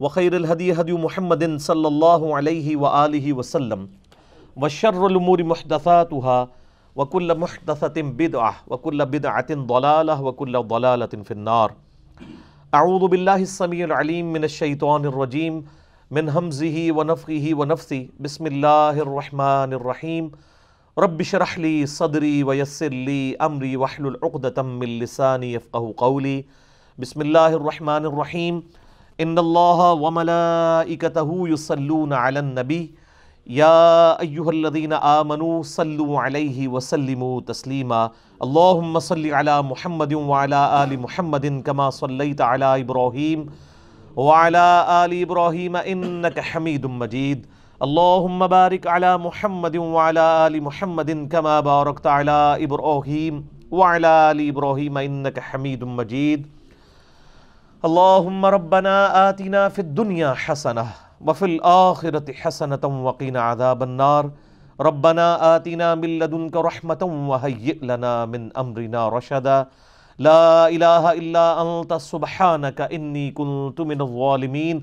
وخير الهدي هدي محمد صلى الله عليه وآله وسلم وشر الأمور محدثاتها وكل محدثة بدعة وكل بدعة ضلالة وكل ضلالة في النار. أعوذ بالله السميع العليم من الشيطان الرجيم من همزه ونفخه ونفثه. بسم الله الرحمن الرحيم. رب اشرح لي صدري ويسر لي أمري واحلل عقدة من لساني يفقهوا قولي. بسم الله الرحمن الرحيم. ان الله وملائكته يصلون على النبي يا ايها الذين امنوا صلوا عليه وسلموا تسليما اللهم صل على محمد وعلى ال محمد كما صليت على ابراهيم وعلى ال ابراهيم انك حميد مجيد اللهم بارك على محمد وعلى ال محمد كما باركت على ابراهيم وعلى ال ابراهيم انك حميد مجيد اللهم ربنا آتنا في الدنيا حسنة وفي الآخرة حسنة وقنا عذاب النار. ربنا آتنا من لدنك رحمة وهيئ لنا من أمرنا رشدا. لا إله إلا أنت سبحانك إني كنت من الظالمين.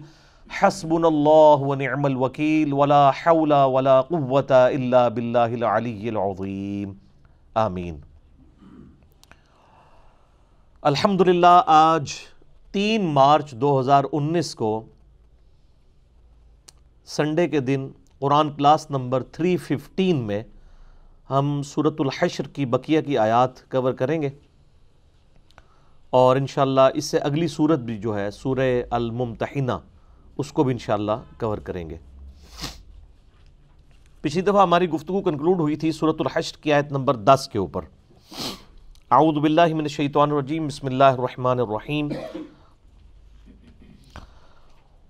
حسبنا الله ونعم الوكيل. ولا حول ولا قوة إلا بالله العلي العظيم. آمين. الحمدللہ آج تین مارچ دو ہزار انیس کو سنڈے کے دن Quran class number three fifteen میں ہم صورت الحشر کی بقیہ کی آیات کور کریں گے اور انشاءاللہ اس سے اگلی صورت بھی جو ہے سورہ الممتحنہ اس کو بھی انشاءاللہ کور کریں گے۔ پچھلی دفعہ ہماری گفتگو کنکلوڈ ہوئی تھی صورت الحشر کی آیت نمبر دس کے اوپر۔ اعوذ باللہ من الشیطان الرجیم، بسم اللہ الرحمن الرحیم۔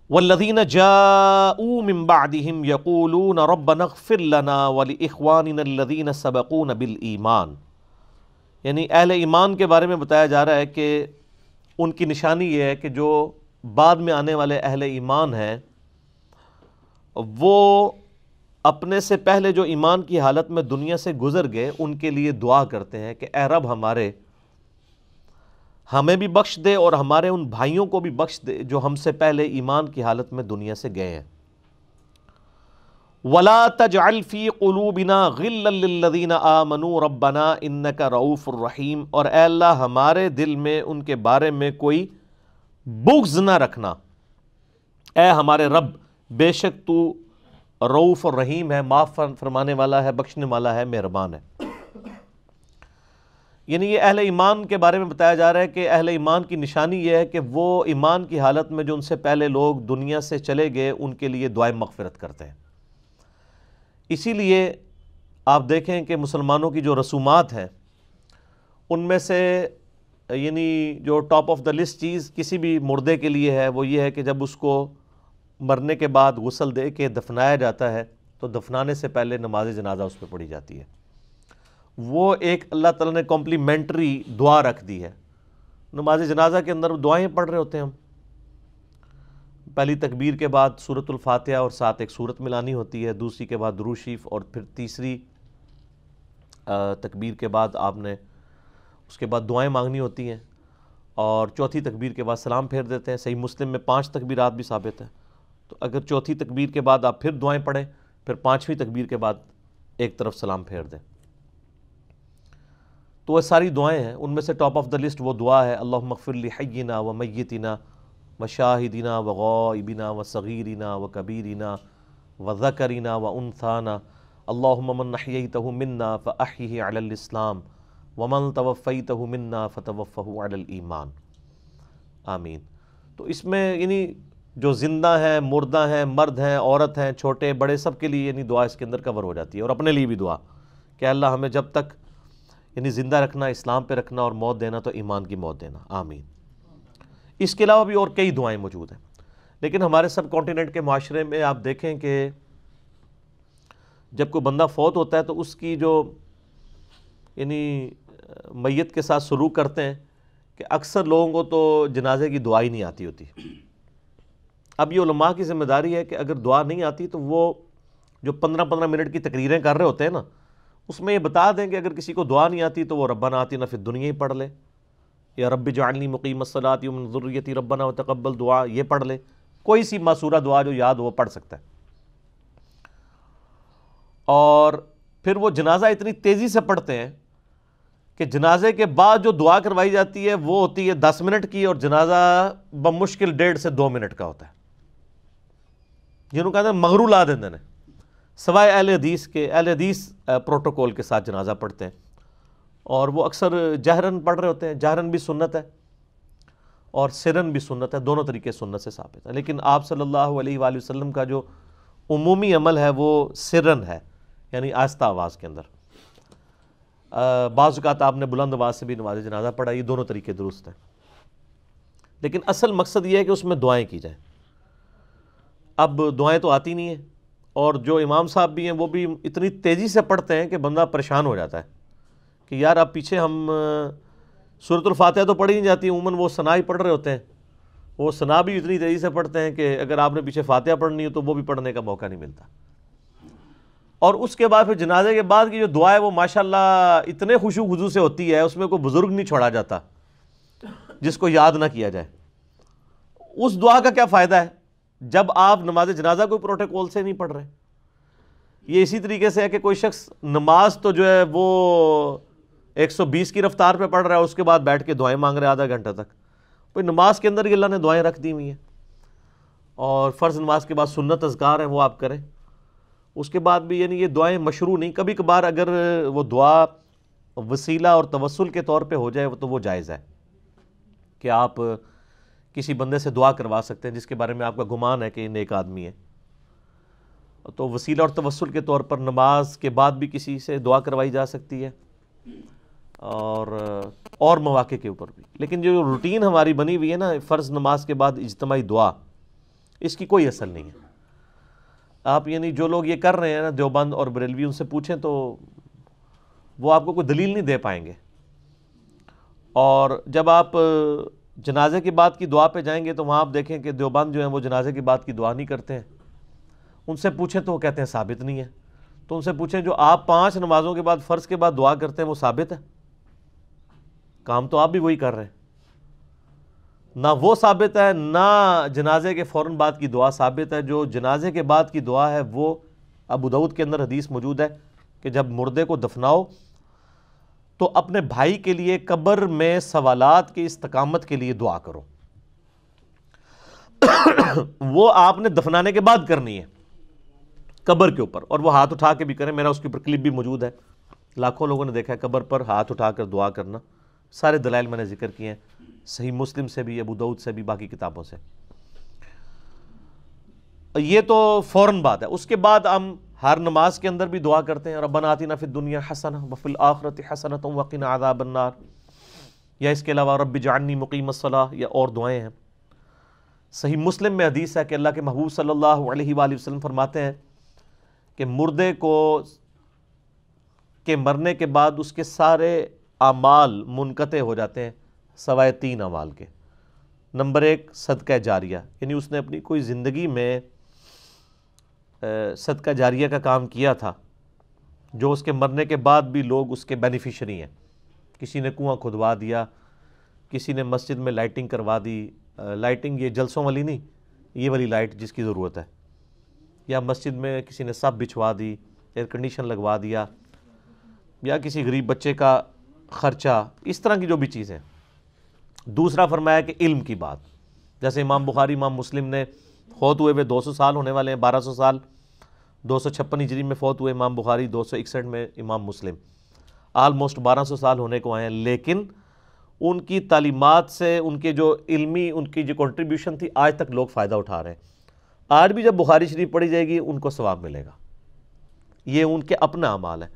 والذین جاءوا من بعدهم یقولون ربنا اغفر لنا ولإخواننا الذین سبقون بالایمان. یعنی اہل ایمان کے بارے میں بتایا جا رہا ہے کہ ان کی نشانی یہ ہے کہ جو بعد میں آنے والے اہل ایمان ہیں، وہ اپنے سے پہلے جو ایمان کی حالت میں دنیا سے گزر گئے، ان کے لیے دعا کرتے ہیں کہ اے رب ہمارے ہمیں بھی بخش دے اور ہمارے ان بھائیوں کو بھی بخش دے جو ہم سے پہلے ایمان کی حالت میں دنیا سے گئے ہیں۔ ولا تجعل فی قلوبنا غلا للذین آمنوا ربنا انک رؤوف الرحیم اور اے اللہ، ہمارے دل میں، ان کے بارے میں کوئی بغض نہ رکھنا۔ اے ہمارے رب، بے شک تو رعوف الرحیم ہے، معاف فرمانے والا ہے، بخشنے والا ہے، مہربان ہے۔ یعنی یہ اہل ایمان کے بارے میں بتایا جا رہا ہے کہ اہل ایمان کی نشانی یہ ہے کہ وہ ایمان کی حالت میں جو ان سے پہلے لوگ دنیا سے چلے گئے، ان کے لیے دعائیں مغفرت کرتے ہیں۔ اسی لیے آپ دیکھیں کہ مسلمانوں کی جو رسومات ہیں، ان میں سے یعنی جو ٹاپ آف دا لسٹ چیز کسی بھی مردے کے لیے ہے، وہ یہ ہے کہ جب اس کو مرنے کے بعد غسل دے کے دفنایا جاتا ہے، تو دفنانے سے پہلے نماز جنازہ اس پہ پڑھی جاتی ہے۔ وہ ایک اللہ تعالیٰ نے کمپلیمنٹری دعا رکھ دی ہے۔ نماز جنازہ کے اندر دعائیں پڑھ رہے ہوتے ہیں ہم۔ پہلی تکبیر کے بعد صورت الفاتحہ اور ساتھ ایک صورت ملانی ہوتی ہے، دوسری کے بعد دروشیف اور پھر تیسری تکبیر کے بعد آپ نے اس کے بعد دعائیں مانگنی ہوتی ہیں۔ اور چوتھی تکبیر کے بعد سلام پھیر دیتے ہیں۔ صحیح مسلم میں پانچ تکبیرات بھی ثابت ہیں۔ تو اگر چوتھی تکبیر کے بعد آپ پھر دعائیں پڑھیں، پھر پانچویں تکبیر کے بعد ایک طرف سلام پھیر دیں۔ تو وہ ساری دعائیں ہیں، ان میں سے ٹاپ آف دا لسٹ وہ دعا ہے اللہ مغفر لی حینا و میتنا، و شاہدینہ و غائبنا و صغیرنا و کبیرنا و ذکرنا و انثانا اللہ من نحییتہ منا فاحیہ علی الاسلام ومن توفیتہ منا فتوفہ علی الایمان۔ آمین۔ تو اس میں یعنی جو زندہ ہیں، مردہ ہیں، مرد ہیں، عورت ہیں، چھوٹے، بڑے، سب کے لیے یعنی دعا اس کے اندر کور ہو جاتی ہے اور اپنے لیے بھی دعا کہ اللہ ہمیں جب تک یعنی زندہ رکھنا، اسلام پہ رکھنا اور موت دینا تو ایمان کی موت دینا۔ آمین۔ اس کے علاوہ بھی اور کئی دعائیں موجود ہیں۔ لیکن ہمارے سب کانٹیننٹ کے معاشرے میں آپ دیکھیں کہ جب کوئی بندہ فوت ہوتا ہے تو اس کی جو یعنی میت کے ساتھ سلوک کرتے ہیں کہ اکثر لوگوں کو تو جنازے کی دعا ہی نہیں آتی ہوتی۔ اب یہ علماء کی ذمہ داری ہے کہ اگر دعا نہیں آتی تو وہ جو پندرہ پندرہ منٹ کی تقریریں کر رہے ہوتے ہیں نا اس میں یہ بتا دیں کہ اگر کسی کو دعا نہیں آتی تو وہ ربنا آتی نہ پھر دنیا ہی پڑھ لے۔ یا رب جعلنی مقیم الصلاۃ من ذریتی ربنا وتقبل دعا، یہ پڑھ لے۔ کوئی سی معصورہ دعا جو یاد وہ پڑھ سکتا ہے۔ اور پھر وہ جنازہ اتنی تیزی سے پڑھتے ہیں کہ جنازے کے بعد جو دعا کروائی جاتی ہے وہ ہوتی ہے دس منٹ کی اور جنازہ بمشکل ڈیڑھ سے دو منٹ کا ہوتا ہے۔ جنہوں کہتے ہیں مغرو لا دیں دینے سوائے اہل حدیث کے، اہل حدیث پروٹوکول کے ساتھ جنازہ پڑھتے ہیں۔ اور وہ اکثر جہرن پڑھ رہے ہوتے ہیں۔ جہرن بھی سنت ہے اور سرن بھی سنت ہے، دونوں طریقے سنت سے ثابت ہے لیکن آپ صلی اللہ علیہ وآلہ وسلم کا جو عمومی عمل ہے، وہ سرن ہے یعنی آہستہ آواز کے اندر۔ بعض اوقات آپ نے بلند آواز سے بھی نماز جنازہ پڑھا یہ دونوں طریقے درست ہیں۔ لیکن اصل مقصد یہ ہے کہ اس میں دعائیں کی جائیں۔ اب دعائیں تو آتی نہیں ہیں۔ اور جو امام صاحب بھی ہیں وہ بھی اتنی تیزی سے پڑھتے ہیں کہ بندہ پریشان ہو جاتا ہے کہ یار اب پیچھے ہم صورت الفاتحہ تو پڑھی نہیں جاتی، عموماً وہ ثنا ہی پڑھ رہے ہوتے ہیں۔ وہ ثنا بھی اتنی تیزی سے پڑھتے ہیں کہ اگر آپ نے پیچھے فاتحہ پڑھنی ہو تو وہ بھی پڑھنے کا موقع نہیں ملتا۔ اور اس کے بعد پھر جنازے کے بعد کی جو دعا ہے وہ ماشاءاللہ اتنے خوشو خضو سے ہوتی ہے، اس میں کوئی بزرگ نہیں چھوڑا جاتا جس کو یاد نہ کیا جائے۔ اس دعا کا کیا فائدہ ہے؟ جب آپ نماز جنازہ کوئی پروٹوکول سے نہیں پڑھ رہے، یہ اسی طریقے سے ہے کہ کوئی شخص نماز تو جو ہے وہ ایک سو بیس کی رفتار پہ پڑھ رہا ہے، اس کے بعد بیٹھ کے دعائیں مانگ رہے آدھا گھنٹہ تک۔ کوئی نماز کے اندر ہی اللہ نے دعائیں رکھ دی ہوئی ہیں۔ اور فرض نماز کے بعد سنت اذکار ہیں، وہ آپ کریں۔ اس کے بعد بھی یعنی یہ دعائیں مشروع نہیں، کبھی کبھار اگر وہ دعا وسیلہ اور توسل کے طور پہ ہو جائے تو وہ جائز ہے۔ کہ آپ کسی بندے سے دعا کروا سکتے ہیں جس کے بارے میں آپ کا گمان ہے کہ نیک آدمی ہے۔ تو وسیلہ اور توسل کے طور پر نماز کے بعد بھی کسی سے دعا کروائی جا سکتی ہے اور اور مواقع کے اوپر بھی۔ لیکن جو روٹین ہماری بنی ہوئی ہے نا، فرض نماز کے بعد اجتماعی دعا، اس کی کوئی اثر نہیں ہے۔ آپ یعنی جو لوگ یہ کر رہے ہیں نا، دیوبند اور بریلوی، ان سے پوچھیں تو وہ آپ کو کوئی دلیل نہیں دے پائیں گے۔ اور جب آپ جنازے کی بات کی دعا پہ جائیں گے تو وہاں آپ دیکھیں کہ دیوبند جو ہیں وہ جنازے کی بات کی دعا نہیں کرتے ہیں۔ ان سے پوچھیں تو وہ کہتے ہیں ثابت نہیں ہے۔ تو ان سے پوچھیں جو آپ پانچ نمازوں کے بعد فرض کے بعد دعا کرتے ہیں وہ ثابت ہے؟ کام تو آپ بھی وہی کر رہے ہیں۔ نہ وہ ثابت ہے، نہ جنازے کے فوراً بعد کی دعا ثابت ہے۔ جو جنازے کے بعد کی دعا ہے وہ ابو دعود کے اندر حدیث موجود ہے کہ جب مردے کو دفناؤ تو اپنے بھائی کے لیے قبر میں سوالات کی استقامت کے لیے دعا کرو۔ وہ آپ نے دفنانے کے بعد کرنی ہے۔ قبر کے اوپر، اور وہ ہاتھ اٹھا کے بھی کریں، میرا اس کے اوپر کلپ بھی موجود ہے۔ لاکھوں لوگوں نے دیکھا ہے قبر پر، ہاتھ اٹھا کر دعا کرنا۔ سارے دلائل میں نے ذکر کیے ہیں۔ صحیح مسلم سے بھی، ابو دعود سے بھی، باقی کتابوں سے۔ یہ تو فوراً بات ہے۔ اس کے بعد ہم ہر نماز کے اندر بھی دعا کرتے ہیں، ربنا آتنا فی الدنیا حسنہ وفی الاخرت حسنہ وقنا عذاب النار۔ یا اس کے علاوہ رب جعلنی مقیم الصلاح یا اور دعائیں ہیں۔ صحیح مسلم میں حدیث ہے کہ اللہ کے محبوب صلی اللہ علیہ وآلہ وسلم فرماتے ہیں کہ مردے کو کے مرنے کے بعد اس کے سارے اعمال منقطع ہو جاتے ہیں، سوائے تین اعمال کے۔ نمبر ایک، صدقہ جاریہ۔ یعنی اس نے اپنی کوئی زندگی میں صدقہ جاریہ کا کام کیا تھا، جو اس کے مرنے کے بعد بھی لوگ اس کے بینیفیشری ہیں۔ کسی نے کنواں کھدوا دیا، کسی نے مسجد میں لائٹنگ کروا دی۔ لائٹنگ یہ جلسوں والی نہیں، یہ والی لائٹ جس کی ضرورت ہے۔ یا مسجد میں کسی نے سب بچھوا دی ایئر کنڈیشن لگوا دیا، یا کسی غریب بچے کا خرچہ، اس طرح کی جو بھی چیزیں۔ دوسرا فرمایا کہ علم کی بات۔ جیسے امام بخاری، امام مسلم نے فوت ہوئے ہوئے دو سو سال ہونے والے ہیں، بارہ سو سال، دو سو چھپن ہجری میں فوت ہوئے امام بخاری، دو سو اکسٹھ میں امام مسلم۔ آلموسٹ بارہ سو سال ہونے کو آئے ہیں، لیکن ان کی تعلیمات سے ان کے جو علمی، ان کی جو کنٹریبیوشن تھی، آج تک لوگ فائدہ اٹھا رہے ہیں۔ آج بھی جب بخاری شریف پڑھی جائے گی، ان کو ثواب ملے گا۔ یہ ان کے اپنا اعمال ہے۔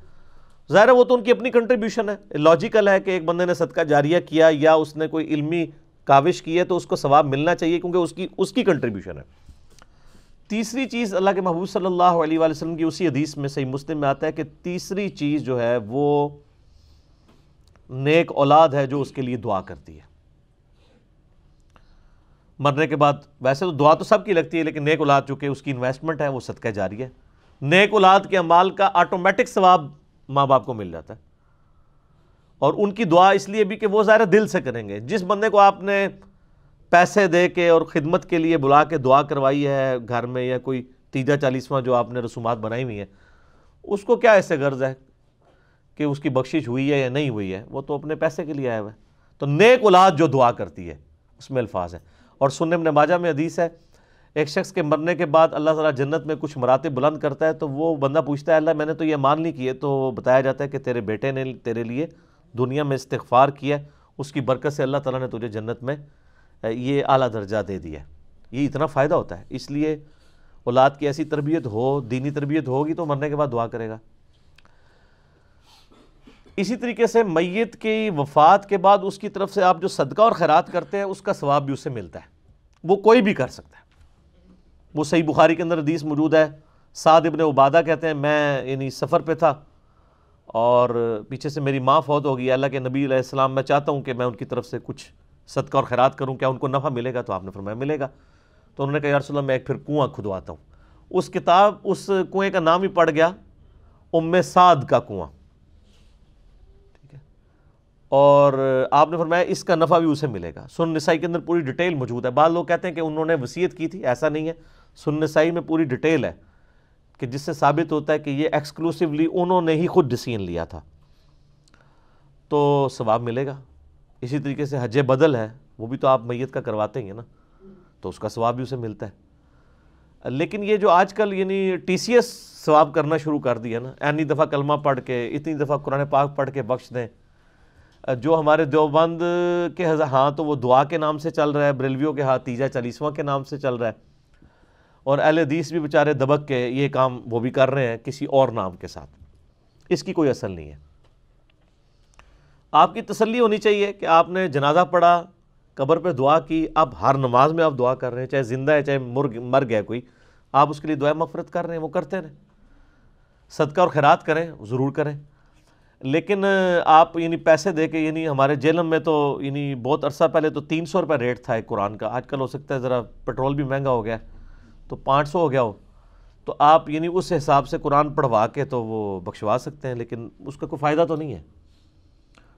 ظاہر ہے، وہ تو ان کی اپنی کنٹریبیوشن ہے۔ لاجیکل ہے کہ ایک بندے نے صدقہ جاریہ کیا یا اس نے کوئی علمی کاوش کی ہے تو اس کو ثواب ملنا چاہیے، کیونکہ اس کی اس کی کنٹریبیوشن ہے۔ تیسری چیز اللہ کے محبوب صلی اللہ علیہ وآلہ وسلم کی اسی حدیث میں صحیح مسلم میں آتا ہے کہ تیسری چیز جو ہے وہ نیک اولاد ہے جو اس کے لیے دعا کرتی ہے۔ مرنے کے بعد ویسے تو دعا تو سب کی لگتی ہے لیکن نیک اولاد چونکہ اس کی انویسٹمنٹ ہے وہ صدقہ جاری ہے۔ نیک اولاد کے عمال کا آٹومیٹک ثواب ماں باپ کو مل جاتا ہے۔ اور ان کی دعا اس لیے بھی کہ وہ ظاہر دل سے کریں گے۔ جس بندے کو آپ نے پیسے دے کے اور خدمت کے لیے بلا کے دعا کروائی ہے گھر میں یا کوئی تیجا چالیسواں جو آپ نے رسومات بنائی ہوئی ہیں، اس کو کیا ایسے غرض ہے کہ اس کی بخشش ہوئی ہے یا نہیں ہوئی ہے؟ وہ تو اپنے پیسے کے لیے آیا ہوا ہے تو نیک اولاد جو دعا کرتی ہے، اس میں الفاظ ہے اور سننے میں ماجہ میں حدیث ہے، ایک شخص کے مرنے کے بعد اللہ تعالیٰ جنت میں کچھ مراتب بلند کرتا ہے تو وہ بندہ پوچھتا ہے، اللہ میں نے تو یہ مان لی کی ہے تو بتایا جاتا ہے کہ تیرے بیٹے نے تیرے لیے دنیا میں استغفار کیا اس کی برکت سے اللہ تعالیٰ نے تجھے جنت میں یہ اعلیٰ درجہ دے دیا یہ اتنا فائدہ ہوتا ہے۔ اس لیے اولاد کی ایسی تربیت ہو، دینی تربیت ہوگی تو مرنے کے بعد دعا کرے گا۔ اسی طریقے سے میت کی وفات کے بعد اس کی طرف سے آپ جو صدقہ اور خیرات کرتے ہیں، اس کا ثواب بھی اسے ملتا ہے۔ وہ کوئی بھی کر سکتا ہے۔ وہ صحیح بخاری کے اندر حدیث موجود ہے۔ سعد ابن عبادہ کہتے ہیں، میں یعنی سفر پہ تھا اور پیچھے سے میری ماں فوت ہو گئی۔ اللہ کے نبی علیہ السلام، میں چاہتا ہوں کہ میں ان کی طرف سے کچھ صدقہ اور خیرات کروں، کیا ان کو نفع ملے گا؟ تو آپ نے فرمایا ملے گا۔ تو انہوں نے کہا، یا رسول اللہ، میں ایک پھر کنواں کھدواتا ہوں۔ اس کتاب، اس کنویں کا نام ہی پڑ گیا، ام سعد کا کنواں۔ ٹھیک ہے۔ اور آپ نے فرمایا، اس کا نفع بھی اسے ملے گا۔ سن نسائی کے اندر پوری ڈیٹیل موجود ہے۔ بعض لوگ کہتے ہیں کہ انہوں نے وصیت کی تھی، ایسا نہیں ہے۔ سن نسائی میں پوری ڈیٹیل ہے کہ جس سے ثابت ہوتا ہے کہ یہ ایکسکلوسیولی انہوں نے ہی خود ڈسین لیا تھا۔ تو ثواب ملے گا۔ اسی طریقے سے حج بدل ہے، وہ بھی تو آپ میت کا کرواتے ہیں نا۔ تو اس کا ثواب بھی اسے ملتا ہے۔ لیکن یہ جو آج کل یعنی ٹی سی ایس ثواب کرنا شروع کر دیا نا، اینی دفعہ کلمہ پڑھ کے، اتنی دفعہ قرآن پاک پڑھ کے بخش دیں۔ جو ہمارے دیوبند کے ہاں تو وہ دعا کے نام سے چل رہا ہے، بریلویوں کے ہاں تیجا چالیسواں کے نام سے چل رہا ہے۔ اور اہل حدیث بھی بیچارے دبک کے یہ کام وہ بھی کر رہے ہیں کسی اور نام کے ساتھ۔ اس کی کوئی اصل نہیں ہے۔ آپ کی تسلی ہونی چاہیے کہ آپ نے جنازہ پڑھا، قبر پہ دعا کی، اب ہر نماز میں آپ دعا کر رہے ہیں، چاہے زندہ ہے، چاہے مرگ مر گیا کوئی، آپ اس کے لیے دعا مفرت کر رہے ہیں، وہ کرتے رہیں۔ صدقہ اور خیرات کریں، ضرور کریں۔ لیکن آپ یعنی پیسے دے کے یعنی ہمارے جیلم میں تو یعنی بہت عرصہ پہلے تو تین سو روپے ریٹ تھا ایک قرآن کا، آج کل ہو سکتا ہے ذرا پیٹرول بھی مہنگا ہو گیا تو پانچ سو ہو گیا ہو۔ تو آپ یعنی اس حساب سے قرآن پڑھوا کے تو وہ بخشوا سکتے ہیں، لیکن اس کا کوئی فائدہ تو نہیں ہے۔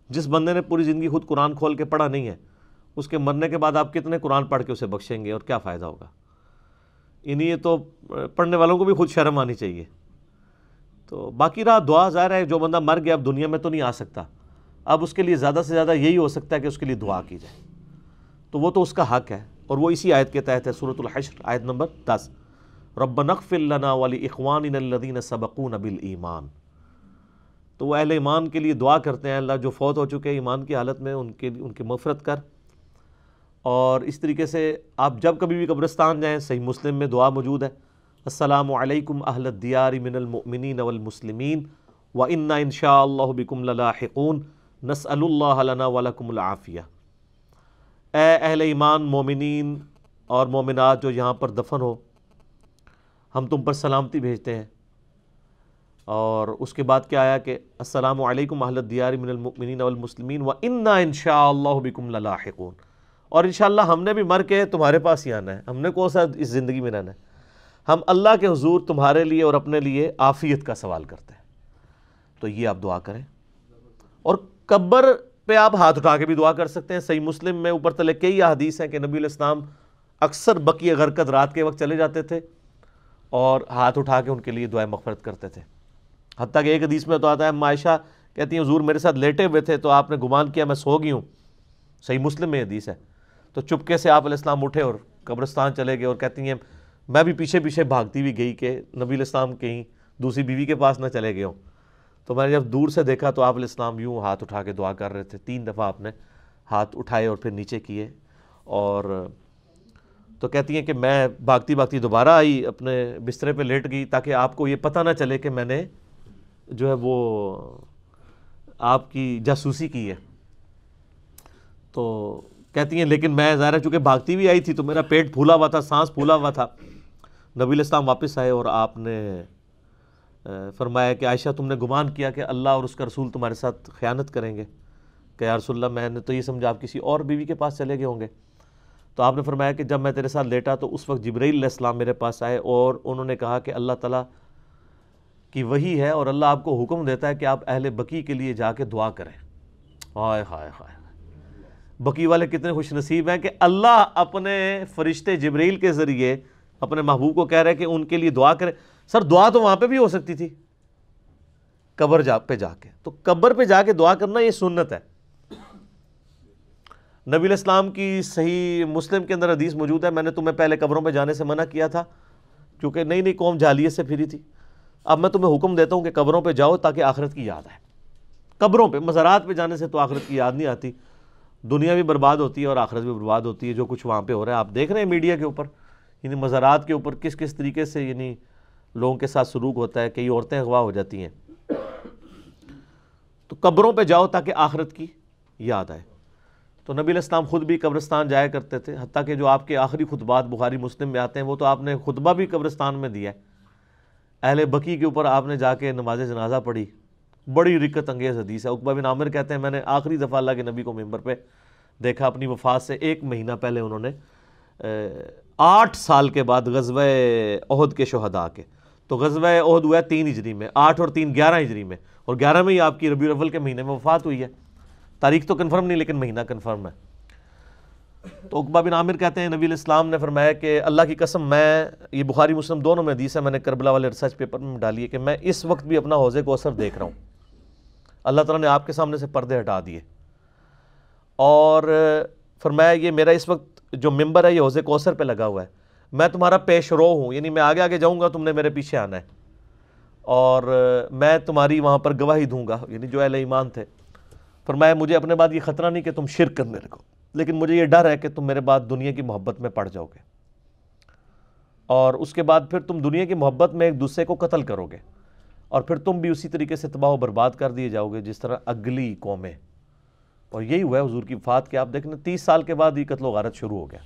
جس بندے نے پوری زندگی خود قرآن کھول کے پڑھا نہیں ہے، اس کے مرنے کے بعد آپ کتنے قرآن پڑھ کے اسے بخشیں گے اور کیا فائدہ ہوگا؟ انہیں یہ تو پڑھنے والوں کو بھی خود شرم آنی چاہیے۔ تو باقی رہا، دعا ظاہر ہے، جو بندہ مر گیا، اب دنیا میں تو نہیں آ سکتا۔ اب اس کے لیے زیادہ سے زیادہ یہی ہو سکتا ہے کہ اس کے لیے دعا کی جائے۔ تو وہ تو اس کا حق ہے، اور وہ اسی آیت کے تحت ہے صورت الحشر، آیت نمبر دس۔ رب نقف لنا والی اخوان الدین سبقون بالایمان تو وہ اہل ایمان کے لیے دعا کرتے ہیں۔ اللہ جو فوت ہو چکے ایمان کی حالت میں، ان کے ان کی مفرت کر۔ اور اس طریقے سے آپ جب کبھی بھی قبرستان جائیں، صحیح مسلم میں دعا موجود ہے۔ السلام علیکم اہل الدیار من المؤمنین والمسلمین۔ و انا ان شاء اللہ بکم للاحقون۔ نسأل اللہ لنا ولکم العافیہ۔ اے اہل ایمان، مومنین اور مومنات جو یہاں پر دفن ہو، ہم تم پر سلامتی بھیجتے ہیں۔ اور اس کے بعد کیا آیا کہ السلام علیکم اہل دیار من المؤمنین والمسلمین و انا ان شاء اللہ بکم للاحقون۔ اور انشاءاللہ ہم نے بھی مر کے تمہارے پاس ہی آنا ہے۔ ہم نے کون سا اس زندگی میں رہنا ہے؟ ہم اللہ کے حضور تمہارے لیے اور اپنے لیے عافیت کا سوال کرتے ہیں۔ تو یہ آپ دعا کریں۔ اور قبر پہ آپ ہاتھ اٹھا کے بھی دعا کر سکتے ہیں۔ صحیح مسلم میں اوپر تلے کئی حدیث ہیں کہ نبی علیہ السلام اکثر بقیہ غرکت رات کے وقت چلے جاتے تھے اور ہاتھ اٹھا کے ان کے لیے دعائیں مغفرت کرتے تھے۔ حتیٰ کہ ایک حدیث میں تو آتا ہے معائشہ کہتی ہیں، حضور میرے ساتھ لیٹے ہوئے تھے تو آپ نے گمان کیا میں سو گئی ہوں۔ صحیح مسلم میں حدیث ہے۔ تو چپکے سے آپ علیہ السلام اٹھے اور قبرستان چلے گئے اور کہتی ہیں، میں بھی پیچھے پیچھے بھاگتی ہوئی گئی کہ نبی علیہ السلام کہیں دوسری بیوی کے پاس نہ چلے گئے ہوں۔ تو میں نے جب دور سے دیکھا تو آپ علیہ السلام یوں ہاتھ اٹھا کے دعا کر رہے تھے۔ تین دفعہ آپ نے ہاتھ اٹھائے اور پھر نیچے کیے۔ اور تو کہتی ہیں کہ میں بھاگتی بھاگتی دوبارہ آئی، اپنے بسترے پہ لیٹ گئی تاکہ آپ کو یہ پتہ نہ چلے کہ میں نے جو ہے وہ آپ کی جاسوسی کی ہے۔ تو کہتی ہیں، لیکن میں ظاہر چونکہ بھاگتی بھی آئی تھی تو میرا پیٹ پھولا ہوا تھا، سانس پھولا ہوا تھا۔ نبی الاسلام واپس آئے اور آپ نے فرمایا کہ عائشہ، تم نے گمان کیا کہ اللہ اور اس کا رسول تمہارے ساتھ خیانت کریں گے، کہ یا رسول اللہ، میں نے تو یہ سمجھا آپ کسی اور بیوی کے پاس چلے گئے ہوں گے۔ تو آپ نے فرمایا کہ جب میں تیرے ساتھ لیٹا تو اس وقت جبرائیل علیہ السلام میرے پاس آئے اور انہوں نے کہا کہ اللہ تعالیٰ کی وہی ہے اور اللہ آپ کو حکم دیتا ہے کہ آپ اہل بکی کے لیے جا کے دعا کریں۔ ہائے ہائے ہائے بکی والے کتنے خوش نصیب ہیں کہ اللہ اپنے فرشتے جبریل کے ذریعے اپنے محبوب کو کہہ رہے کہ ان کے لیے دعا کرے سر، دعا تو وہاں پہ بھی ہو سکتی تھی۔ قبر جا پہ جا کے۔ تو قبر پہ جا کے دعا کرنا یہ سنت ہے۔ نبی الاسلام کی صحیح مسلم کے اندر حدیث موجود ہے۔ میں نے تمہیں پہلے قبروں پہ جانے سے منع کیا تھا، کیونکہ نئی نئی قوم جالیت سے پھری تھی۔ اب میں تمہیں حکم دیتا ہوں کہ قبروں پہ جاؤ تاکہ آخرت کی یاد آئے۔ قبروں پہ، مزارات پہ جانے سے تو آخرت کی یاد نہیں آتی۔ دنیا بھی برباد ہوتی ہے اور آخرت بھی برباد ہوتی ہے، جو کچھ وہاں پہ ہو رہا ہے۔ آپ دیکھ رہے ہیں میڈیا کے اوپر یعنی مزارات کے اوپر کس کس طریقے سے یعنی لوگوں کے ساتھ سلوک ہوتا ہے، کئی عورتیں اغوا ہو جاتی ہیں۔ تو قبروں پہ جاؤ تاکہ آخرت کی یاد آئے۔ تو نبی الاسلام خود بھی قبرستان جایا کرتے تھے، حتیٰ کہ جو آپ کے آخری خطبات بخاری مسلم میں آتے ہیں، وہ تو آپ نے خطبہ بھی قبرستان میں دیا ہے۔ اہل بکی کے اوپر آپ نے جا کے نماز جنازہ پڑھی، بڑی رکت انگیز حدیث ہے۔ اقبا بن عامر کہتے ہیں، میں نے آخری دفعہ اللہ کے نبی کو ممبر پہ دیکھا، اپنی وفات سے ایک مہینہ پہلے انہوں نے آٹھ سال کے بعد غزوہ عہد کے شہداء کے۔ تو غزوہ عہد ہوا ہے تین ہجری میں، آٹھ اور تین گیارہ ہجری میں۔ اور گیارہ میں ہی آپ کی ربیع الاول کے مہینے میں وفات ہوئی ہے۔ تاریخ تو کنفرم نہیں، لیکن مہینہ کنفرم ہے۔ تو اقبا بن عامر کہتے ہیں، نبی الاسلام نے فرمایا کہ اللہ کی قسم میں یہ بخاری مسلم دونوں میں حدیث ہے، میں نے کربلا والے ریسرچ پیپر میں ڈالی ہے کہ میں اس وقت بھی اپنا حوضے کو اثر دیکھ رہا ہوں۔ اللہ تعالیٰ نے آپ کے سامنے سے پردے ہٹا دیے۔ اور فرمایا یہ میرا اس وقت جو ممبر ہے، یہ حوضے کوثر پہ لگا ہوا ہے۔ میں تمہارا پیش رو ہوں یعنی میں آگے آگے جاؤں گا، تم نے میرے پیچھے آنا ہے۔ اور میں تمہاری وہاں پر گواہی دوں گا یعنی جو اہل ایمان تھے۔ فرمایا مجھے اپنے بعد یہ خطرہ نہیں کہ تم شرک کرنے لگو۔ لیکن مجھے یہ ڈر ہے کہ تم میرے بعد دنیا کی محبت میں پڑ جاؤ گے۔ اور اس کے بعد پھر تم دنیا کی محبت میں ایک دوسرے کو قتل کرو گے۔ اور پھر تم بھی اسی طریقے سے تباہ و برباد کر دیے جاؤ گے جس طرح اگلی قومیں۔ اور یہی ہوا ہے حضور کی وفات کے، آپ دیکھیں تیس سال کے بعد یہ قتل و غارت شروع ہو گیا۔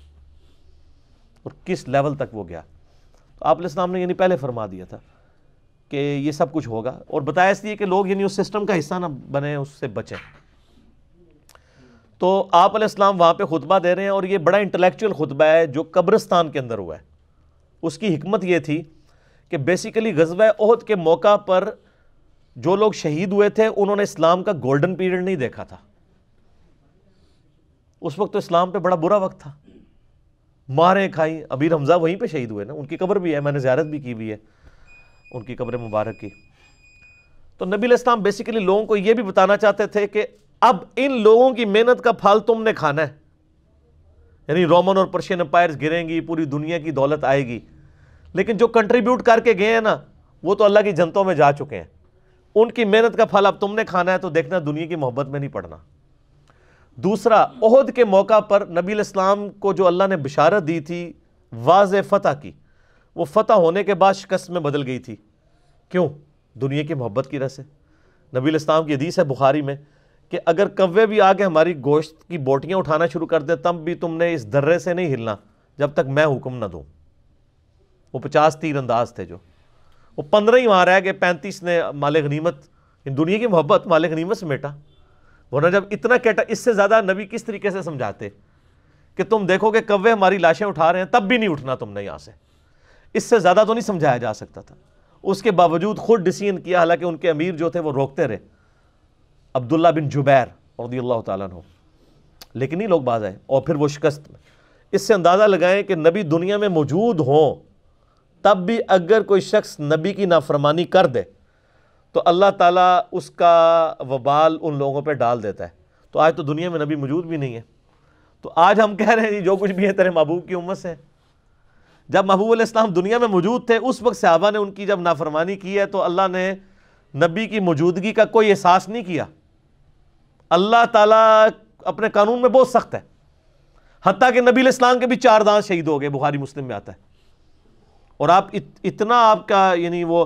اور کس لیول تک وہ گیا؟ تو آپ علیہ السلام نے یعنی پہلے فرما دیا تھا کہ یہ سب کچھ ہوگا۔ اور بتایا اس لیے کہ لوگ یعنی اس سسٹم کا حصہ نہ بنے اس سے بچیں۔ تو آپ علیہ السلام وہاں پہ خطبہ دے رہے ہیں اور یہ بڑا انٹلیکچوئل خطبہ ہے جو قبرستان کے اندر ہوا ہے۔ اس کی حکمت یہ تھی کہ بیسیکلی غزوہ عہد کے موقع پر جو لوگ شہید ہوئے تھے، انہوں نے اسلام کا گولڈن پیریڈ نہیں دیکھا تھا۔ اس وقت تو اسلام پہ بڑا برا وقت تھا۔ مارے کھائیں۔ ابیر حمزہ وہیں پہ شہید ہوئے نا۔ ان کی قبر بھی ہے، میں نے زیارت بھی کی بھی ہے ان کی قبر مبارک کی۔ تو نبی الاسلام بیسیکلی لوگوں کو یہ بھی بتانا چاہتے تھے کہ اب ان لوگوں کی محنت کا پھل تم نے کھانا ہے۔ یعنی رومن اور پرشین امپائرز گریں گی، پوری دنیا کی دولت آئے گی۔ لیکن جو کنٹریبیوٹ کر کے گئے ہیں نا، وہ تو اللہ کی جنتوں میں جا چکے ہیں۔ ان کی محنت کا پھل اب تم نے کھانا ہے تو دیکھنا دنیا کی محبت میں نہیں پڑنا۔ دوسرا، عہد کے موقع پر نبی الاسلام کو جو اللہ نے بشارت دی تھی، واضح فتح کی۔ وہ فتح ہونے کے بعد شکست میں بدل گئی تھی۔ کیوں؟ دنیا کی محبت کی رہ سے۔ نبی الاسلام کی حدیث ہے بخاری میں۔ کہ اگر کوے بھی آگے ہماری گوشت کی بوٹیاں اٹھانا شروع کر دے تب بھی تم نے اس درے سے نہیں ہلنا جب تک میں حکم نہ دوں۔ وہ پچاس تیر انداز تھے جو۔ وہ پندرہ ہی وہاں رہ گئے، پینتیس نے مال غنیمت دنیا کی محبت مال غنیمت سمیٹا ورنہ جب اتنا کیٹا، اس سے زیادہ نبی کس طریقے سے سمجھاتے کہ تم دیکھو کہ کوے ہماری لاشیں اٹھا رہے ہیں، تب بھی نہیں اٹھنا تم نے یہاں سے۔ اس سے زیادہ تو نہیں سمجھایا جا سکتا تھا۔ اس کے باوجود خود ڈسیزن کیا، حالانکہ ان کے امیر جو تھے وہ روکتے رہے۔ عبداللہ بن جبیر رضی اللہ تعالیٰ عنہ۔ لیکن ہی لوگ باز آئے اور پھر وہ شکست میں۔ اس سے اندازہ لگائیں کہ نبی دنیا میں موجود ہوں، تب بھی اگر کوئی شخص نبی کی نافرمانی کر دے، تو اللہ تعالیٰ اس کا وبال ان لوگوں پہ ڈال دیتا ہے۔ تو آج تو دنیا میں نبی موجود بھی نہیں ہے۔ تو آج ہم کہہ رہے ہیں، جو کچھ بھی ہے، تیرے محبوب کی امت سے۔ جب محبوب علیہ السلام دنیا میں موجود تھے، اس وقت صحابہ نے ان کی جب نافرمانی کی ہے، تو اللہ نے نبی کی موجودگی کا کوئی احساس نہیں کیا۔ اللہ تعالیٰ اپنے قانون میں بہت سخت ہے۔ حتیٰ کہ نبی الاسلام کے بھی چار دانت شہید ہو گئے، بخاری مسلم میں آتا ہے۔ اور آپ اتنا آپ کا یعنی وہ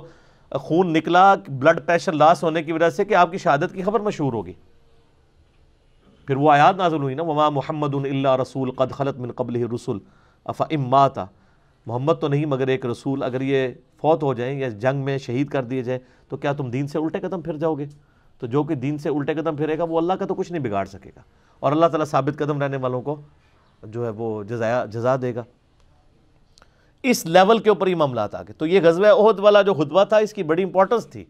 خون نکلا بلڈ پریشر لاس ہونے کی وجہ سے کہ آپ کی شہادت کی خبر مشہور ہوگی۔ پھر وہ آیات نازل ہوئی نا، وما محمد اللہ رسول قد خلط من قبل رسول افا اماتا محمد تو نہیں مگر ایک رسول۔ اگر یہ فوت ہو جائیں یا جنگ میں شہید کر دیے جائیں، تو کیا تم دین سے الٹے قدم پھر جاؤ گے؟ تو جو کہ دین سے الٹے قدم پھرے گا، وہ اللہ کا تو کچھ نہیں بگاڑ سکے گا۔ اور اللہ تعالیٰ ثابت قدم رہنے والوں کو جو ہے وہ جزایا، جزا دے گا۔ اس لیول کے اوپر ہی معاملات آ گئے تو یہ غزوہ عہد والا جو خطبہ تھا، اس کی بڑی امپورٹنس تھی۔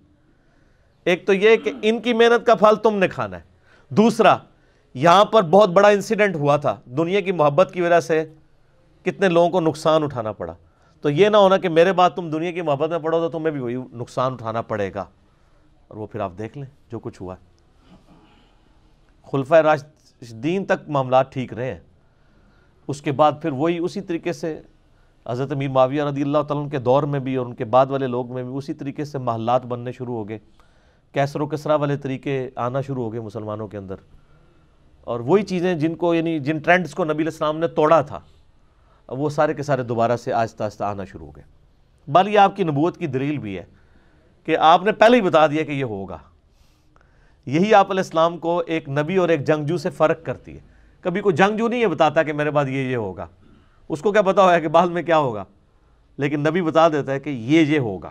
ایک تو یہ کہ ان کی محنت کا پھل تم نے کھانا ہے۔ دوسرا، یہاں پر بہت بڑا انسیڈنٹ ہوا تھا۔ دنیا کی محبت کی وجہ سے کتنے لوگوں کو نقصان اٹھانا پڑا۔ تو یہ نہ ہونا کہ میرے بعد تم دنیا کی محبت میں پڑھو تو تمہیں بھی وہی نقصان اٹھانا پڑے گا۔ اور وہ پھر آپ دیکھ لیں جو کچھ ہوا۔ ہے خلفۂ راشدین تک معاملات ٹھیک رہے ہیں۔ اس کے بعد پھر وہی اسی طریقے سے حضرت امیر معاویہ رضی اللہ تعالیٰ کے دور میں بھی اور ان کے بعد والے لوگ میں بھی اسی طریقے سے محلات بننے شروع ہو گئے۔ کیسر و کسرا والے طریقے آنا شروع ہو گئے مسلمانوں کے اندر۔ اور وہی چیزیں جن کو یعنی جن ٹرینڈز کو نبی السلام نے توڑا تھا وہ سارے کے سارے دوبارہ سے آہستہ آہستہ آنا شروع ہو گئے۔ بل یہ آپ کی نبوت کی دلیل بھی ہے۔ کہ آپ نے پہلے ہی بتا دیا کہ یہ ہوگا۔ یہی آپ علیہ السلام کو ایک نبی اور ایک جنگجو سے فرق کرتی ہے۔ کبھی کوئی جنگجو نہیں یہ بتاتا کہ میرے بعد یہ یہ ہوگا۔ اس کو کیا پتا ہوا ہے کہ بعد میں کیا ہوگا۔ لیکن نبی بتا دیتا ہے کہ یہ یہ ہوگا۔